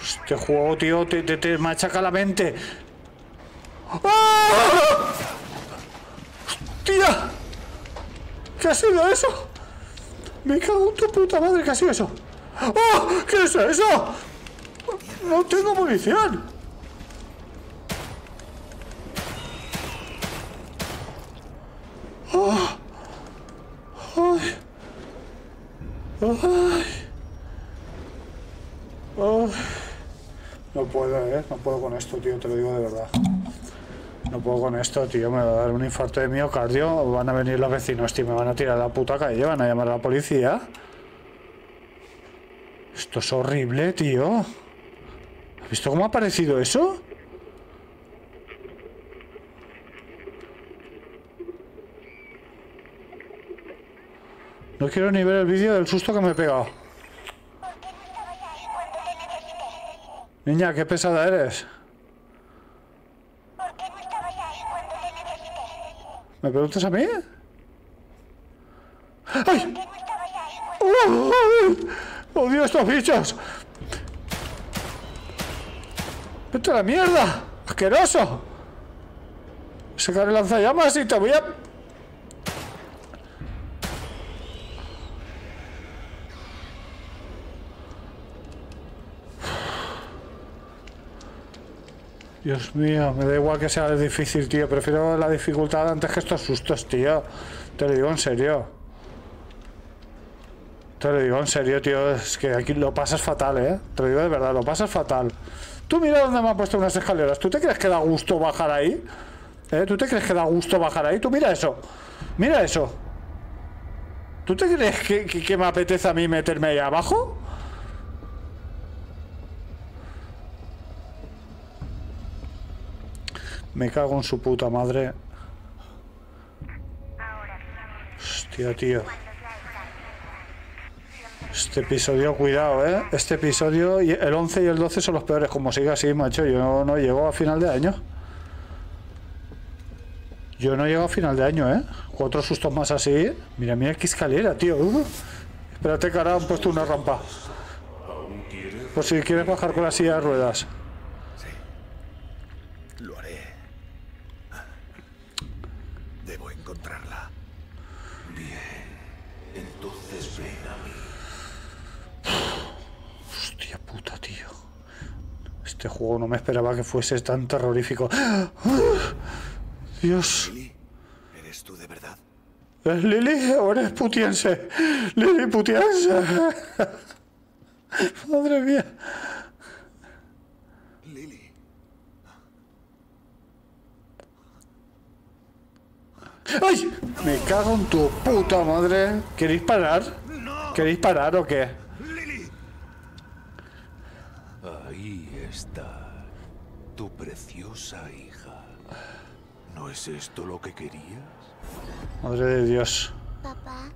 Este juego, tío, te, te, te machaca la mente. ¡Ah! ¡Hostia! ¿Qué ha sido eso? Me cago en tu puta madre, ¿qué ha sido eso? ¡Oh! ¿Qué es eso? No tengo munición. ¡Ah! ¡Ay! ¡Ay! ¡Ay! No puedo, eh. No puedo con esto, tío, te lo digo de verdad. No puedo con esto, tío. Me va a dar un infarto de miocardio. Van a venir los vecinos, tío. Me van a tirar a la puta calle. Van a llamar a la policía. Esto es horrible, tío. ¿Has visto cómo ha aparecido eso? No quiero ni ver el vídeo del susto que me he pegado. Niña, qué pesada eres. ¿Me preguntas a mí? ¡Ay! ¡Oh, ¡Odio estos bichos! ¡Vete a la mierda! ¡Asqueroso! Sacar el lanzallamas y te voy a... Dios mío, me da igual que sea difícil, tío. Prefiero la dificultad antes que estos sustos, tío. Te lo digo en serio. Te lo digo en serio, tío. Es que aquí lo pasas fatal, ¿eh? Te lo digo de verdad, lo pasas fatal. Tú mira dónde me han puesto unas escaleras. ¿Tú te crees que da gusto bajar ahí? ¿Eh? ¿Tú te crees que da gusto bajar ahí? Tú mira eso. Mira eso. ¿Tú te crees que, que- que me apetece a mí meterme ahí abajo? Me cago en su puta madre. Hostia, tío. Este episodio, cuidado, ¿eh? Este episodio, el 11 y el 12 son los peores. Como siga así, macho, yo no llego a final de año. Yo no llego a final de año, ¿eh? Cuatro sustos más así. Mira, mira qué escalera, tío. Uh. Espérate que ahora han puesto una rampa. Por si quieres bajar con la silla de ruedas. Lo haré. Debo encontrarla. Entonces ven a mí. Hostia puta, tío. Este juego no me esperaba que fuese tan terrorífico. Dios. ¿Eres tú de verdad? ¿Es Lili o eres putiense? Lili putiense. Madre mía. ¡Ay! Me cago en tu puta madre. ¿Queréis parar? ¿Queréis parar o qué? Ahí está. Tu preciosa hija. ¿No es esto lo que querías? Madre de Dios. Papá.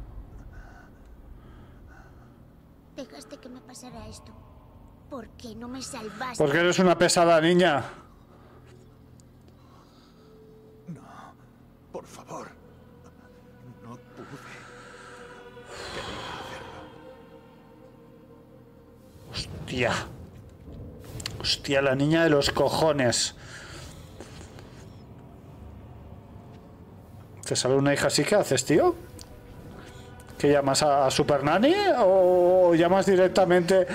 Dejaste que me pasara esto. ¿Por qué no me salvaste? Porque eres una pesada niña. Por favor. No pude. Hostia. Hostia, la niña de los cojones. ¿Te sale una hija así? ¿Qué haces, tío? ¿Qué llamas a, Super Nanny? ¿O llamas directamente...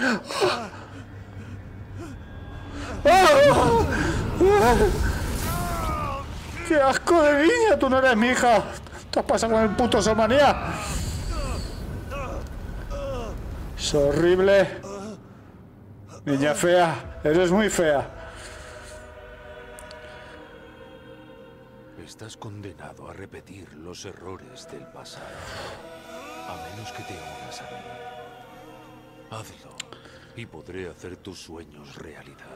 ¡Qué asco de niña! Tú no eres mi hija. Te has pasado con el puto Somanía. Es horrible. Niña fea. Eres muy fea. Estás condenado a repetir los errores del pasado. A menos que te unas a mí. Hazlo y podré hacer tus sueños realidad.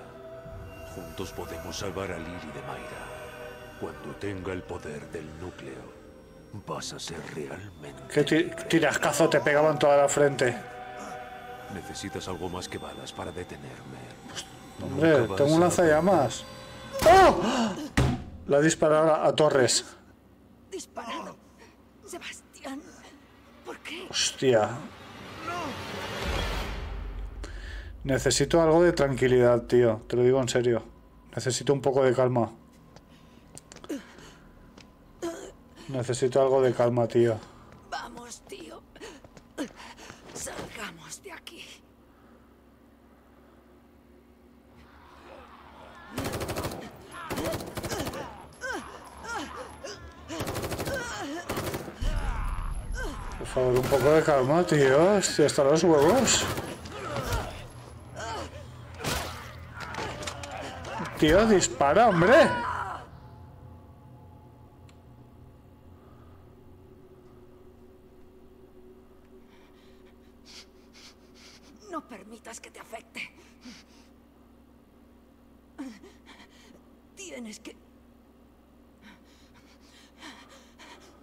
Juntos podemos salvar a Lily de Mayra. Cuando tenga el poder del núcleo, vas a ser realmente... ¿Qué ti- tirascazo te pegaba en toda la frente? Necesitas algo más que balas para detenerme. Hombre, Nunca vas tengo un lanzallamas. ¡Oh! La ha disparado a, a Torres. Disparado. Sebastián. ¿Por qué? Hostia. Necesito algo de tranquilidad, tío. Te lo digo en serio. Necesito un poco de calma. Necesito algo de calma, tío. Vamos, tío. Salgamos de aquí. Por favor, un poco de calma, tío. Estoy hasta los huevos. Tío, dispara, hombre. No permitas que te afecte. Tienes que...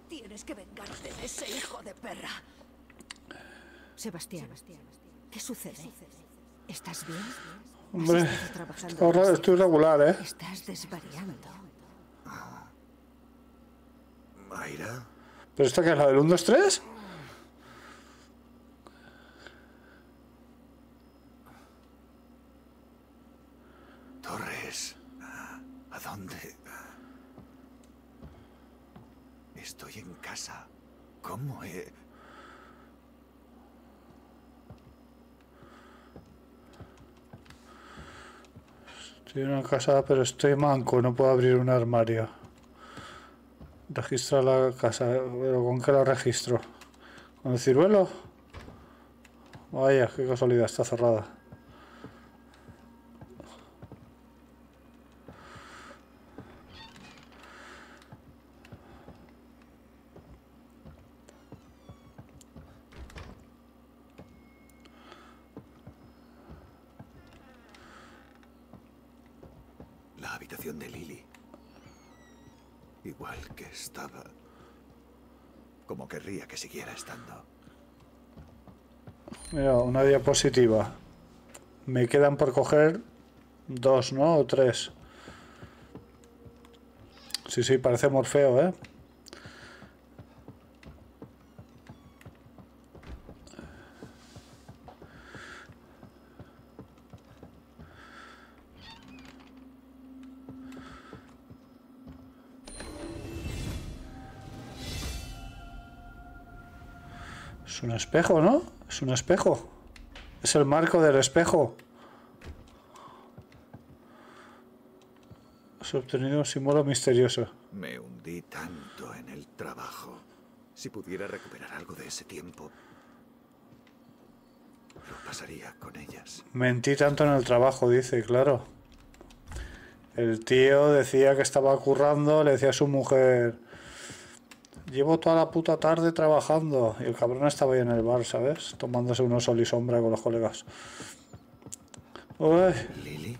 Tienes que vengarte de ese hijo de perra. Sebastián, ¿qué sucede? ¿Estás bien? ¿Has Hombre, ahora estoy regular, ¿eh? Estás desvariando. Mayra. ¿Pero esto qué es? ¿La del 1, 2, 3? Torres. ¿A dónde? Estoy en casa. ¿Cómo he...? Estoy en una casa, pero estoy manco, no puedo abrir un armario. Registra la casa, pero ¿con qué lo registro? ¿Con el ciruelo? Vaya, qué casualidad, está cerrada. La habitación de Lily. Igual que estaba. Como querría que siguiera estando. Mira, diapositiva. Me quedan por coger dos, ¿no? O tres. Sí, sí, parece Morfeo, ¿eh? Es un espejo, ¿no? Es un espejo. Es el marco del espejo. Has obtenido un símbolo misterioso. Me hundí tanto en el trabajo. Si pudiera recuperar algo de ese tiempo, lo pasaría con ellas. Mentí tanto en el trabajo, dice, claro. El tío decía que estaba currando, le decía a su mujer, llevo toda la puta tarde trabajando. Y el cabrón estaba ahí en el bar, ¿sabes? Tomándose unos sol y sombra con los colegas. Uy. Lily,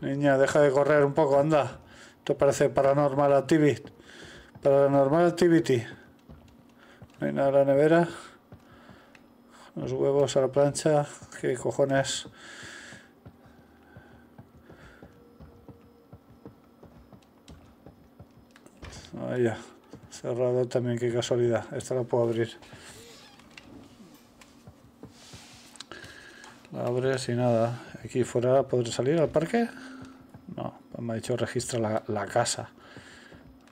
Niña, deja de correr un poco, anda. Esto parece paranormal activity. Paranormal activity. No hay nada en la nevera. Los huevos a la plancha. ¿Qué cojones? Vaya. Cerrado también, qué casualidad. Esta la puedo abrir. La abres y nada. Aquí fuera podré salir al parque. No, pues me ha dicho registra la, la casa.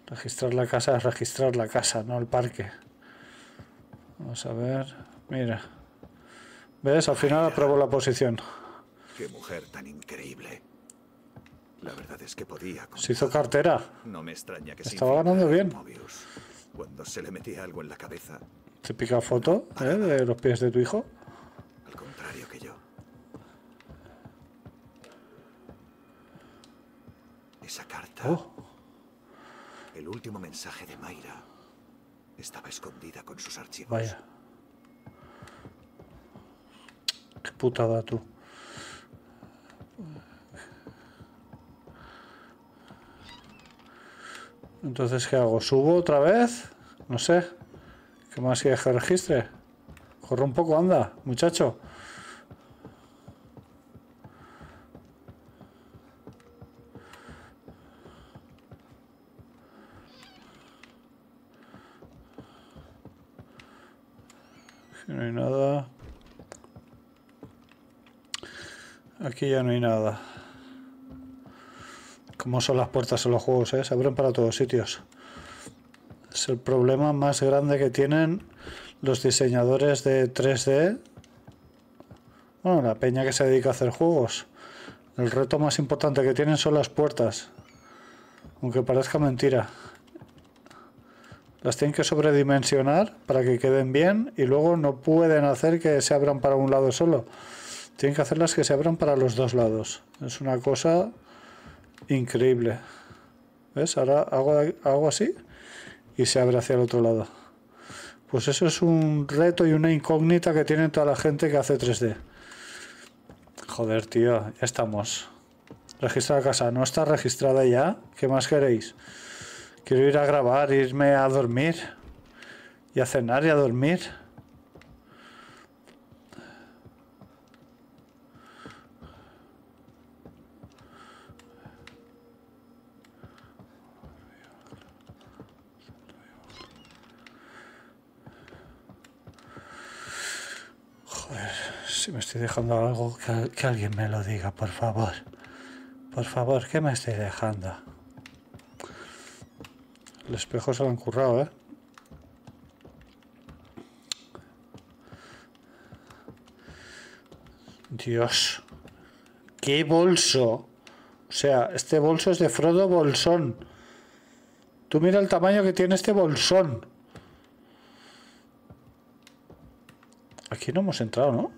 Registrar la casa es registrar la casa, no el parque. Vamos a ver. Mira. ¿Ves? Al final aprobó la posición. qué mujer tan increíble. La verdad es que podía. Se hizo cartera. No me extraña que se Estaba ganando en bien. Mobius. Cuando se le metía algo en la cabeza, Te pica foto ¿eh? de los pies de tu hijo. al contrario que yo. Esa carta, Oh, el último mensaje de Mayra, estaba escondida con sus archivos. vaya. Qué putada tú. Entonces, ¿qué hago? ¿Subo otra vez? No sé. ¿Qué más quieres que registre? Corre un poco, anda, muchacho. Aquí no hay nada. Aquí ya no hay nada. Como son las puertas en los juegos, ¿eh? Se abren para todos sitios. Es el problema más grande que tienen los diseñadores de 3D. Bueno, la peña que se dedica a hacer juegos. El reto más importante que tienen son las puertas. Aunque parezca mentira. Las tienen que sobredimensionar para que queden bien y luego no pueden hacer que se abran para un lado solo. Tienen que hacerlas que se abran para los dos lados. Es una cosa increíble. ¿Ves? Ahora hago, hago así y se abre hacia el otro lado. Pues eso es un reto y una incógnita que tiene toda la gente que hace 3D. Joder, tío, ya estamos. Registra la casa. ¿No está registrada ya? ¿Qué más queréis? Quiero ir a grabar, irme a dormir. Y a cenar y a dormir. Joder, si me estoy dejando algo, que, al- que alguien me lo diga, por favor. Por favor, ¿qué me estoy dejando? El espejo se lo han currado, ¿eh? Dios. qué bolso. O sea, este bolso es de Frodo Bolsón. Tú mira el tamaño que tiene este bolsón. Aquí no hemos entrado, ¿no?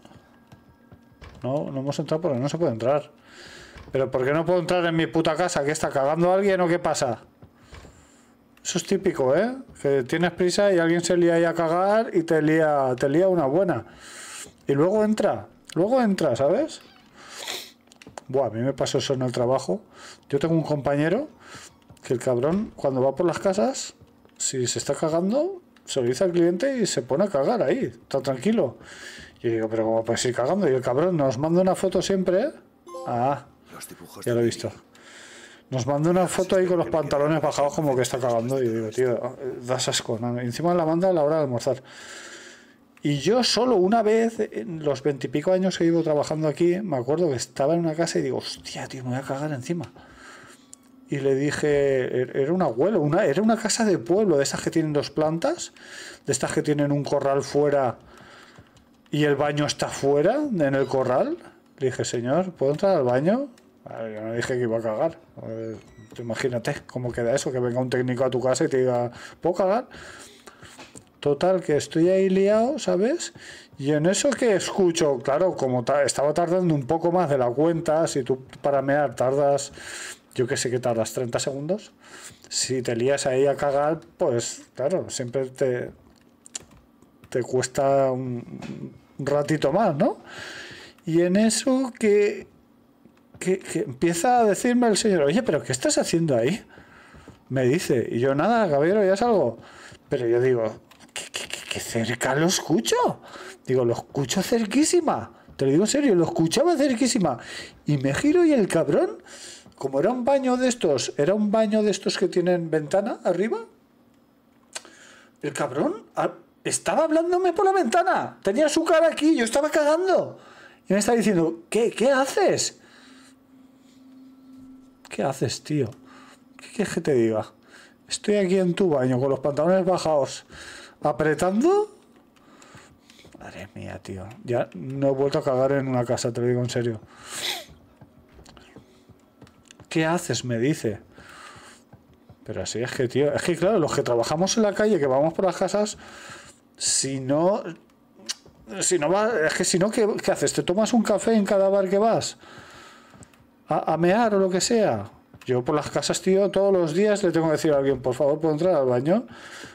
No, no hemos entrado porque no se puede entrar. Pero ¿por qué no puedo entrar en mi puta casa? ¿Que está cagando alguien o qué pasa? Eso es típico, ¿eh? Que tienes prisa y alguien se lía ahí a cagar y te lía, te lía una buena. Y luego entra, luego entra, ¿sabes? Buah, a mí me pasó eso en el trabajo. Yo tengo un compañero que el cabrón, cuando va por las casas, si se está cagando, se lo dice al cliente y se pone a cagar ahí, está tranquilo. Y yo digo, pero ¿cómo puedes ir cagando? Y el cabrón nos manda una foto siempre. ¿eh? Ah, ya lo he visto. Nos manda una foto ahí con los pantalones bajados como que está cagando. Y yo digo, tío, das asco. ¿no? Encima la manda a la hora de almorzar. Y yo solo una vez, en los veintipico años que llevo trabajando aquí, me acuerdo que estaba en una casa y digo, hostia, tío, me voy a cagar encima. Y le dije, er- era un abuelo, una, era una casa de pueblo, de esas que tienen dos plantas, de estas que tienen un corral fuera y el baño está fuera, en el corral. Le dije, señor, ¿puedo entrar al baño? A yo no dije que iba a cagar. Imagínate cómo queda eso, que venga un técnico a tu casa y te diga, ¿puedo cagar? Total, que estoy ahí liado, ¿sabes? Y en eso que escucho, claro, como ta- estaba tardando un poco más de la cuenta, si tú para mear tardas, yo que sé que tardas 30 segundos, si te lías ahí a cagar, pues claro, siempre te, te cuesta un ratito más, ¿no? Y en eso que, que, empieza a decirme el señor, oye, pero ¿qué estás haciendo ahí? Me dice, y yo nada, caballero, ya salgo. Pero yo digo, ¿qué, qué- cerca lo escucho? Digo, lo escucho cerquísima. Te lo digo en serio, lo escuchaba cerquísima. Y me giro y el cabrón, como era un baño de estos, era un baño de estos que tienen ventana arriba, el cabrón estaba hablándome por la ventana. Tenía su cara aquí, yo estaba cagando. Y me estaba diciendo, ¿qué, qué haces? ¿Qué haces, tío? ¿Qué quieres que te diga? Estoy aquí en tu baño con los pantalones bajados, apretando. Madre mía, tío. Ya no he vuelto a cagar en una casa, te lo digo en serio. ¿Qué haces? Me dice. Pero así es que, tío, es que claro, los que trabajamos en la calle, que vamos por las casas, si no. Si no vas. Es que si no, ¿qué, qué haces? ¿Te tomas un café en cada bar que vas? A, a mear o lo que sea. Yo por las casas, tío, todos los días le tengo que decir a alguien, por favor, ¿puedo entrar al baño?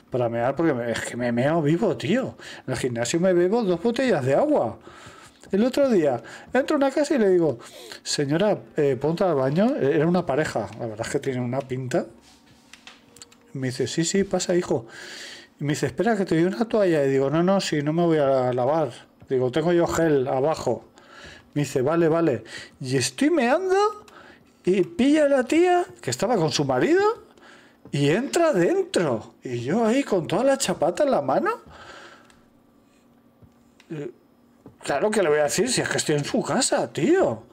Para mear, porque me- es que me meo vivo, tío. En el gimnasio me bebo dos botellas de agua. El otro día entro a una casa y le digo, señora, eh, ¿puedo entrar al baño? Era una pareja, la verdad es que tiene una pinta. Me dice, sí, sí, pasa, hijo. Y me dice, espera, que te doy una toalla. Y digo, no, no, si no me voy a lavar. Digo, tengo yo gel abajo. Me dice, vale, vale. Y estoy meando y pilla a la tía que estaba con su marido y entra dentro. Y yo ahí con toda la chapata en la mano. Claro que le voy a decir si es que estoy en su casa, tío.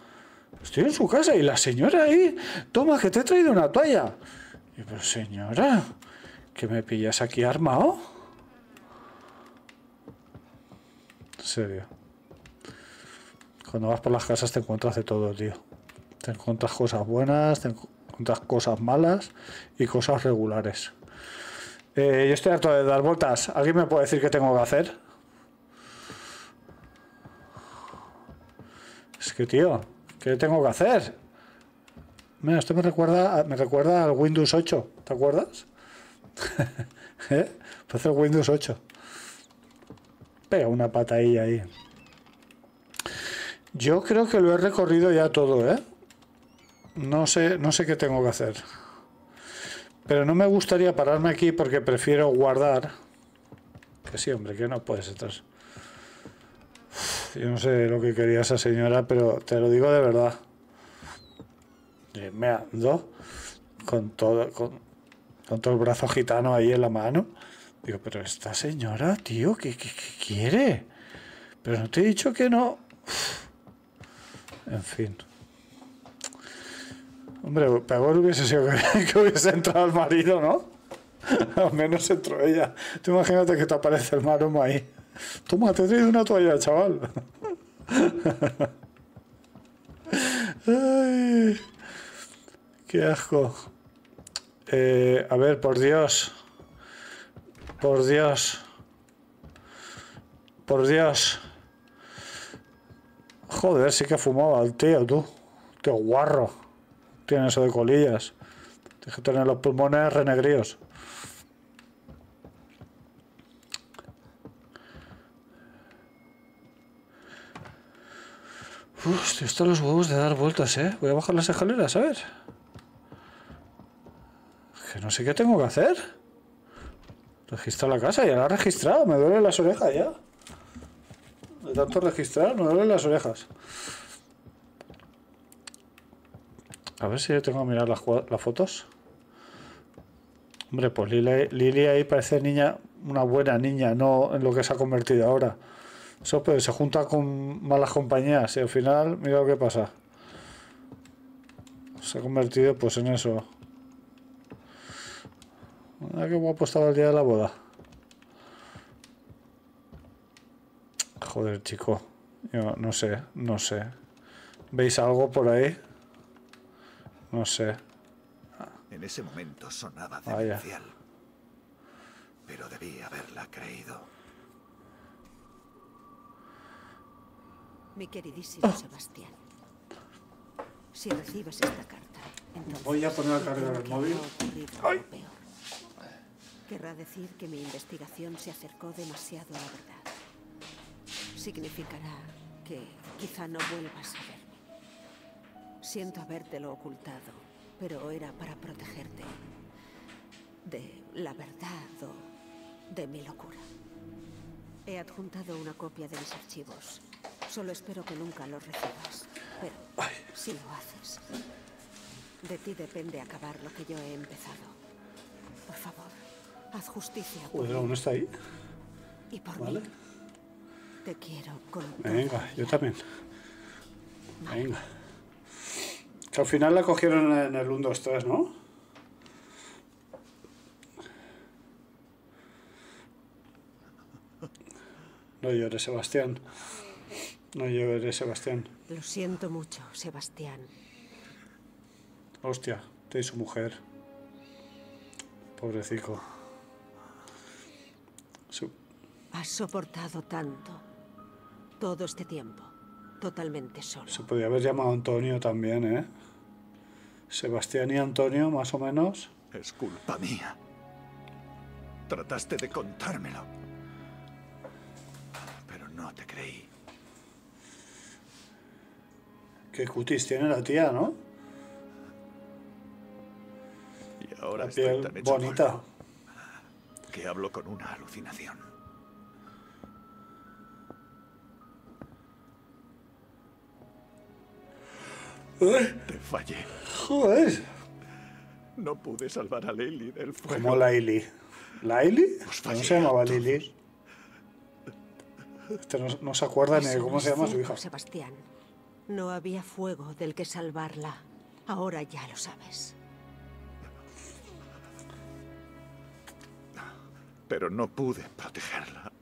Estoy en su casa y la señora ahí, toma que te he traído una toalla. Y pero señora, que me pillas aquí armado. En serio. Cuando vas por las casas te encuentras de todo, tío. Te encuentras cosas buenas, te encuentras cosas malas y cosas regulares. Eh, yo estoy harto de dar vueltas. ¿Alguien me puede decir qué tengo que hacer? Es que, tío, ¿qué tengo que hacer? Mira, esto me recuerda, me recuerda al Windows 8, ¿te acuerdas? [laughs] ¿Eh? Parece el Windows 8. Pega una patadilla ahí. Yo creo que lo he recorrido ya todo, ¿eh? No sé, no sé qué tengo que hacer. Pero no me gustaría pararme aquí porque prefiero guardar. Que sí, hombre, que no puedes estar. Yo no sé lo que quería esa señora, pero te lo digo de verdad. Eh, Me ando con todo, con, con todo el brazo gitano ahí en la mano. Digo, pero esta señora, tío, ¿qué, qué, qué quiere? Pero no te he dicho que no. En fin. Hombre, peor hubiese sido que, [laughs] que hubiese entrado el marido, ¿no? [laughs] Al menos entró ella. Tú imagínate que te aparece el maromo ahí. Toma, te traído una toalla, chaval. [laughs] Ay, qué asco. Eh, a ver, por Dios. Por Dios. Por Dios. Joder, sí que fumaba el tío, tú. Tío guarro. Tiene eso de colillas. Tienes que tener los pulmones renegríos. Uf, estoy hasta los huevos de dar vueltas, ¿eh? Voy a bajar las escaleras, a ver. Que no sé qué tengo que hacer. Registrar la casa, ya la he registrado. Me duelen las orejas ya. De tanto registrar, me duelen las orejas. A ver si tengo que mirar las, fotos. Hombre, pues Lili, Lili ahí parece niña, una buena niña, no en lo que se ha convertido ahora. Eso pues, se junta con malas compañías y al final, mira lo que pasa. Se ha convertido pues en eso. Mira qué guapo estaba el día de la boda. Joder, chico. Yo no sé, no sé. ¿Veis algo por ahí? No sé. En ese momento sonaba Vaya. demencial. Pero debí haberla creído. Mi queridísimo Sebastián. Si recibes esta carta, entonces Voy a poner a cargar el móvil. peor. Querrá decir que mi investigación se acercó demasiado a la verdad. Significará que quizá no vuelvas a verme. Siento habértelo ocultado, pero era para protegerte de la verdad o de mi locura. He adjuntado una copia de mis archivos. Solo espero que nunca los recibas. Pero si lo haces, de ti depende acabar lo que yo he empezado. Por favor, haz justicia Joder, aún está ahí. y por Vale. mí. Te quiero con Venga, yo también. Venga. Que al final la cogieron en el 1, 2, 3, ¿no? No llores, Sebastián. No llores, Sebastián. Lo siento mucho, Sebastián. Hostia, te su mujer. Pobrecico. Has soportado tanto. Todo este tiempo. Totalmente solo. Se podía haber llamado Antonio también, ¿eh? Sebastián y Antonio, más o menos. Es culpa mía. Trataste de contármelo. Pero no te creí. Qué cutis tiene la tía, ¿no? Y ahora La estoy piel tan hecho bonita. polvo que hablo con una alucinación. Te fallé. Joder. No pude salvar a Lily del fuego. Como Laili. ¿Laili? Os ¿Cómo fallé se llamaba a Lili? Este no, no se acuerda ni de cómo se llama su hija. Sebastián. No había fuego del que salvarla. Ahora ya lo sabes. Pero no pude protegerla.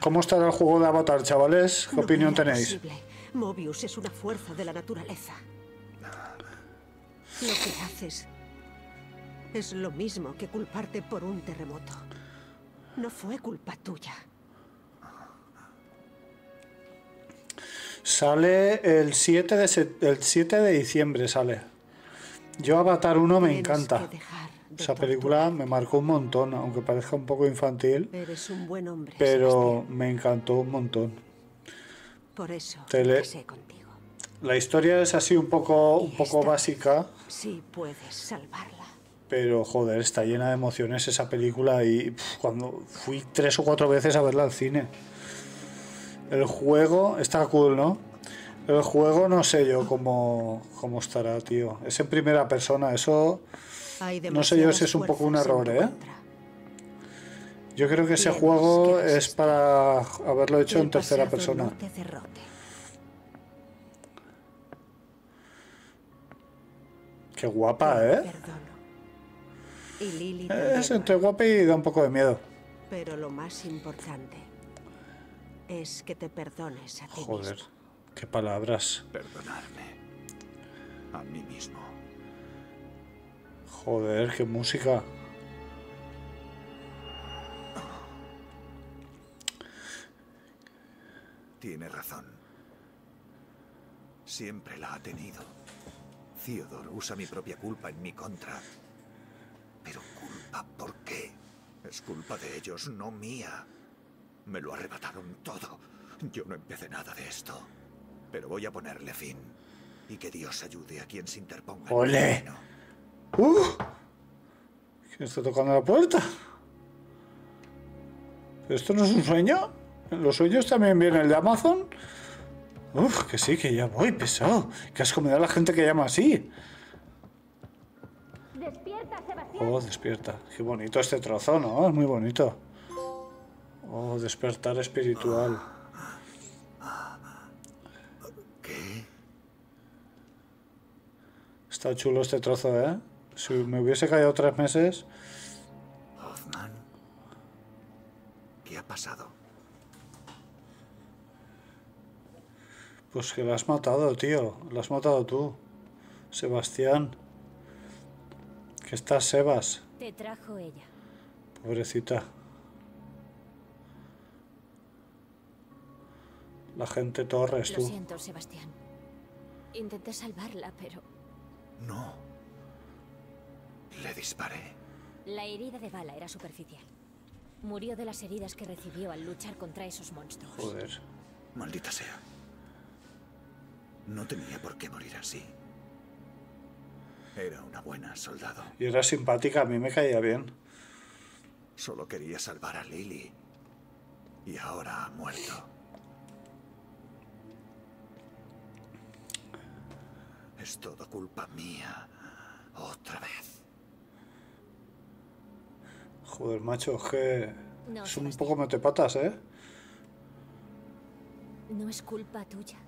¿Cómo estará el juego de Avatar, chavales? ¿Qué No opinión tenéis? posible. Mobius es una fuerza de la naturaleza. Lo que haces es lo mismo que culparte por un terremoto. No fue culpa tuya. Sale el 7 de, el 7 de diciembre, sale. Yo Avatar 1 me Tienes encanta. de Esa película me marcó un montón, aunque parezca un poco infantil, Eres un buen hombre. pero me encantó un montón. Por eso Te me le- casé contigo. La historia es así un poco, un poco básica, Sí puedes salvarla. pero joder, está llena de emociones esa película y cuando fui tres o cuatro veces a verla al cine. El juego está cool, ¿no? El juego no sé yo cómo, cómo estará, tío. Es en primera persona, eso no sé yo si es un poco un error, ¿eh? Yo creo que ese juego es para haberlo hecho en tercera persona. Qué guapa, ¿eh? Perdono. Y Lily Es también. entre guapa y da un poco de miedo. Pero lo más importante es que te perdones a ti Joder, mismo. qué palabras. Perdonadme. a mí mismo. Joder, qué música. Tiene razón. Siempre la ha tenido. Theodore usa mi propia culpa en mi contra. Pero culpa, ¿por qué? Es culpa de ellos, no mía. Me lo arrebataron todo. Yo no empecé nada de esto. Pero voy a ponerle fin. Y que Dios ayude a quien se interponga. ¡Ole! ¡Uh! ¿Quién está tocando la puerta? ¿Pero esto no es un sueño? ¿En los sueños también viene el de Amazon? Uf, que sí, que ya voy, pesado. Qué asco me da la gente que llama así. ¡Despierta, Sebastián! Oh, despierta. Qué bonito este trozo, ¿no? Es muy bonito. Oh, despertar espiritual. ¿Qué? Está chulo este trozo, ¿eh? Si me hubiese caído tres meses... Hoffman. ¿Qué ha pasado? Pues que la has matado, tío. La has matado tú. Sebastián. Que estás, Sebas. Te trajo ella. Pobrecita. La gente Torres, Lo tú. siento, Sebastián. Intenté salvarla, pero No. Le disparé. la herida de bala era superficial. Murió de las heridas que recibió al luchar contra esos monstruos. Joder. Maldita sea. No tenía por qué morir así. Era una buena soldado. Y era simpática, a mí me caía bien. Solo quería salvar a Lily. Y ahora ha muerto. Es todo culpa mía. Otra vez. Joder, macho, es que... No, es un poco metepatas, ¿eh? No es culpa tuya.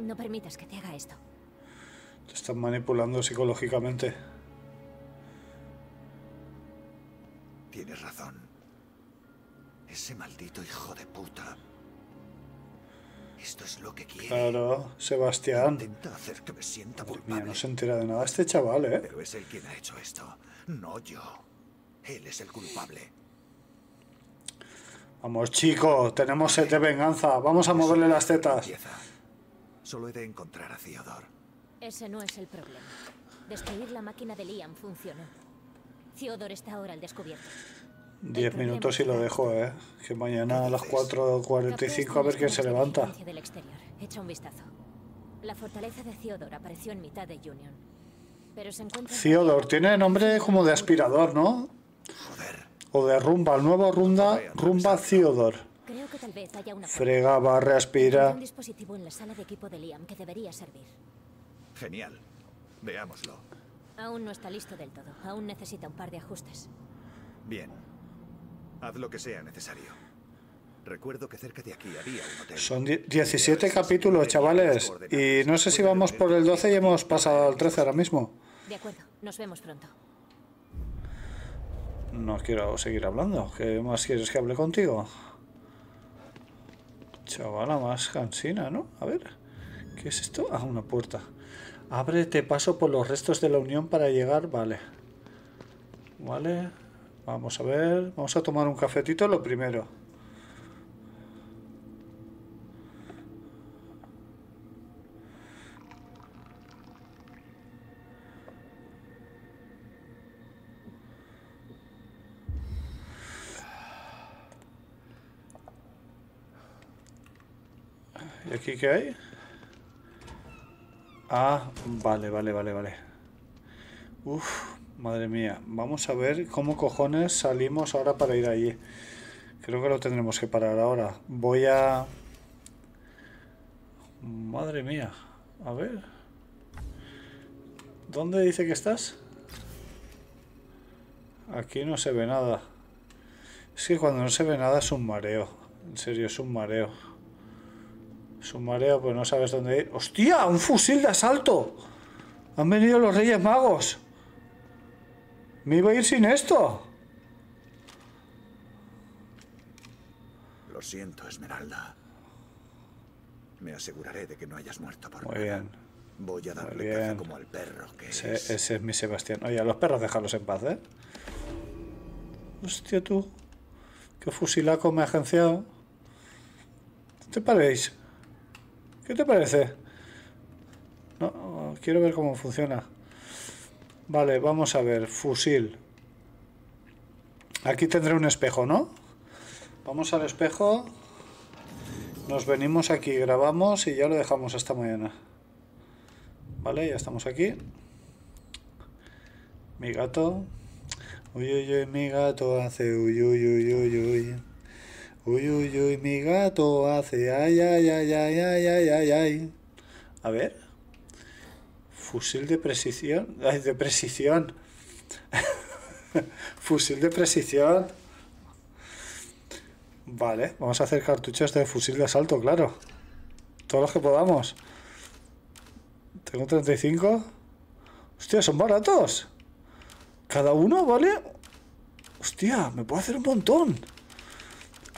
No permitas que te haga esto. Te están manipulando psicológicamente. Tienes razón. Ese maldito hijo de puta. Esto es lo que quiere. Claro, Sebastián. Intenta hacer que me sienta Madre mía, culpable. no se entera de nada este chaval, ¿eh? Pero es él quien ha hecho esto, no yo. Él es el culpable. Vamos, chico, tenemos sed de venganza. Vamos a moverle las tetas. Solo he de encontrar a Theodore. Ese no es el problema. Destruir la máquina de Liam funcionó. Theodore está ahora al descubierto. Diez minutos y lo dejo, ¿eh? Que mañana a las 4.45 a ver quién se levanta. Del exterior. Echa un vistazo. La fortaleza de Theodore apareció en mitad de Union. Pero se encuentra... Theodore, tiene nombre como de aspirador, ¿no? O de rumba, el nuevo rumba, rumba Theodore. Tal vez haya una... Frega, barre, aspira. un dispositivo en la sala de equipo de Liam que debería servir. Genial. Veámoslo. Aún no está listo del todo. Aún necesita un par de ajustes. Bien. Haz lo que sea necesario. Recuerdo que cerca de aquí había un hotel. Son die- 17 capítulos, chavales. Y no sé si vamos por el 12 y hemos pasado al 13 ahora mismo. De acuerdo. Nos vemos pronto. No quiero seguir hablando. ¿Qué más quieres que hable contigo? Chavala, más cansina, ¿no? A ver. ¿Qué es esto? Ah, una puerta. Ábrete paso por los restos de la unión para llegar. Vale. Vale. Vamos a ver. Vamos a tomar un cafetito lo primero. ¿Y aquí qué hay? Ah, vale, vale, vale, vale. Uf, madre mía. Vamos a ver cómo cojones salimos ahora para ir allí. Creo que lo tendremos que parar ahora. Voy a... Madre mía. A ver. ¿Dónde dice que estás? Aquí no se ve nada. Es que cuando no se ve nada es un mareo. En serio, es un mareo. Es un mareo, pues no sabes dónde ir. ¡Hostia! ¡Un fusil de asalto! Han venido los Reyes Magos. Me iba a ir sin esto. Lo siento, Esmeralda. Me aseguraré de que no hayas muerto por Muy nada. bien. Voy a darle bien. caza como al perro que Ese, es. ese es mi Sebastián. Oye, a los perros dejarlos en paz, ¿eh? Hostia, tú. Qué fusilaco me ha agenciado. ¿Qué te parece? ¿Qué te parece? No, quiero ver cómo funciona. Vale, vamos a ver. Fusil. Aquí tendré un espejo, ¿no? Vamos al espejo. Nos venimos aquí, grabamos y ya lo dejamos hasta mañana. Vale, ya estamos aquí. Mi gato. Uy, uy, uy, mi gato hace uy, uy, uy, uy, uy. Uy, uy, uy, mi gato hace ay, ay, ay, ay, ay, ay, ay, ay. A ver. Fusil de precisión. Ay, de precisión. [laughs] fusil de precisión. Vale, vamos a hacer cartuchos de fusil de asalto, claro. Todos los que podamos. Tengo 35. Hostia, son baratos. Cada uno vale. Hostia, me puedo hacer un montón.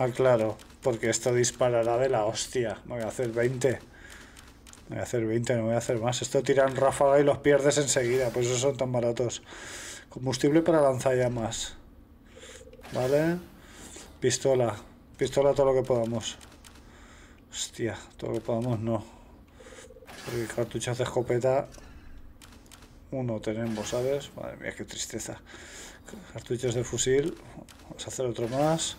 Ah, claro, porque esto disparará de la hostia. Me voy a hacer 20. Me voy a hacer 20, no voy a hacer más. Esto tiran ráfaga y los pierdes enseguida, por eso son tan baratos. Combustible para lanzallamas. Vale. Pistola. Pistola todo lo que podamos. Hostia, todo lo que podamos no. Porque cartuchos de escopeta. Uno tenemos, ¿sabes? Madre mía, qué tristeza. Cartuchos de fusil. Vamos a hacer otro más.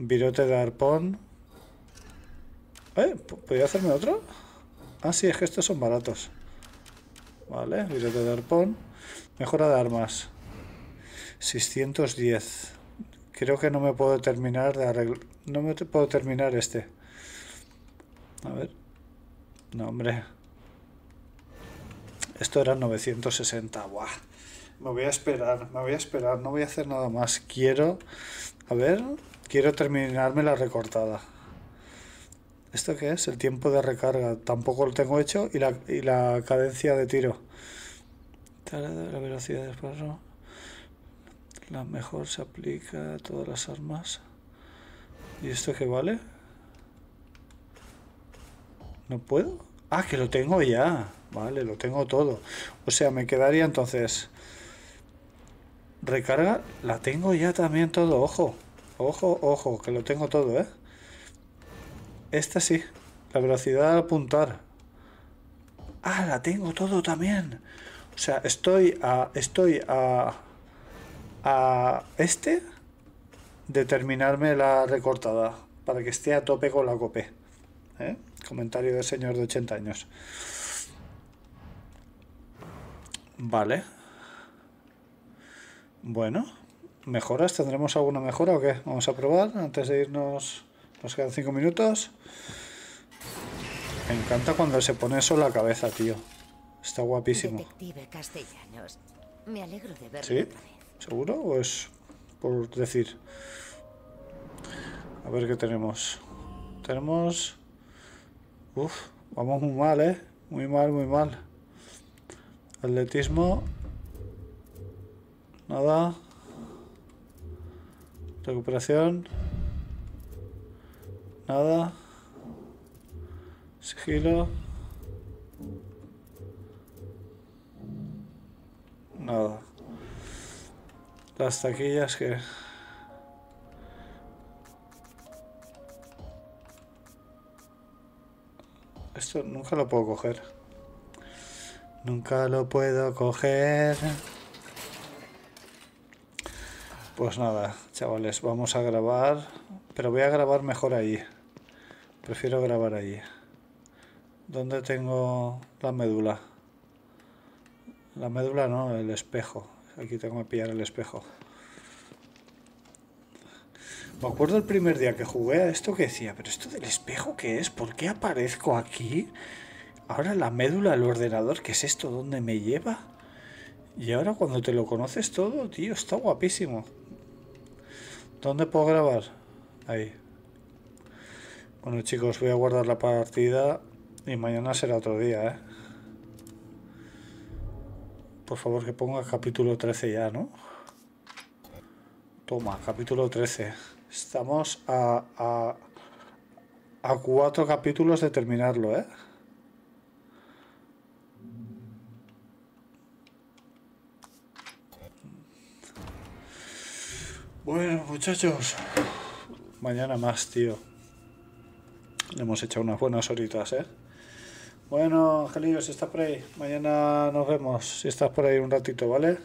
Virote de arpón. ¿Eh? ¿Podría hacerme otro? Ah, sí, es que estos son baratos. Vale, virote de arpón. Mejora de armas. 610. Creo que no me puedo terminar de arreglar. No me puedo terminar este. A ver. No, hombre. Esto era 960. Buah. Me voy a esperar, me voy a esperar. No voy a hacer nada más. Quiero. A ver. Quiero terminarme la recortada. ¿Esto qué es? El tiempo de recarga. Tampoco lo tengo hecho. Y la, y la cadencia de tiro. La velocidad de disparo. La mejor se aplica a todas las armas. ¿Y esto qué vale? ¿No puedo? Ah, que lo tengo ya. Vale, lo tengo todo. O sea, me quedaría entonces... Recarga, la tengo ya también todo, ojo. Ojo, ojo, que lo tengo todo, ¿eh? Esta sí, la velocidad al apuntar. Ah, la tengo todo también. O sea, estoy a... Estoy a... A este de terminarme la recortada para que esté a tope con la cope. ¿eh? Comentario del señor de 80 años. Vale. Bueno, ¿mejoras? ¿Tendremos alguna mejora o qué? Vamos a probar antes de irnos. Nos quedan 5 minutos. Me encanta cuando se pone eso en la cabeza, tío. Está guapísimo. Detective Castellanos. Me alegro de verlo ¿Sí? otra vez. ¿Seguro? ¿O es por decir? A ver qué tenemos. Tenemos... Uf, vamos muy mal, ¿eh? Muy mal, muy mal. Atletismo. Nada. Recuperación. Nada. Sigilo. Nada. Las taquillas que... Esto nunca lo puedo coger. Nunca lo puedo coger. Pues nada, chavales, vamos a grabar. Pero voy a grabar mejor ahí. Prefiero grabar allí. ¿Dónde tengo la médula? La médula no, el espejo. Aquí tengo que pillar el espejo. Me acuerdo el primer día que jugué a esto que decía, pero esto del espejo qué es? ¿Por qué aparezco aquí? Ahora la médula del ordenador, ¿qué es esto? ¿Dónde me lleva? Y ahora cuando te lo conoces todo, tío, está guapísimo. ¿Dónde puedo grabar? Ahí. Bueno chicos, voy a guardar la partida y mañana será otro día, ¿eh? Por favor que ponga capítulo 13 ya, ¿no? Toma, capítulo 13. Estamos a, a, a cuatro capítulos de terminarlo, ¿eh? Bueno, muchachos. Mañana más, tío. Le hemos echado unas buenas horitas, ¿eh? Bueno, Angelillo, si estás por ahí, mañana nos vemos. Si estás por ahí un ratito, ¿vale?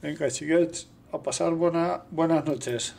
Venga, chicos, a pasar buena, buenas noches.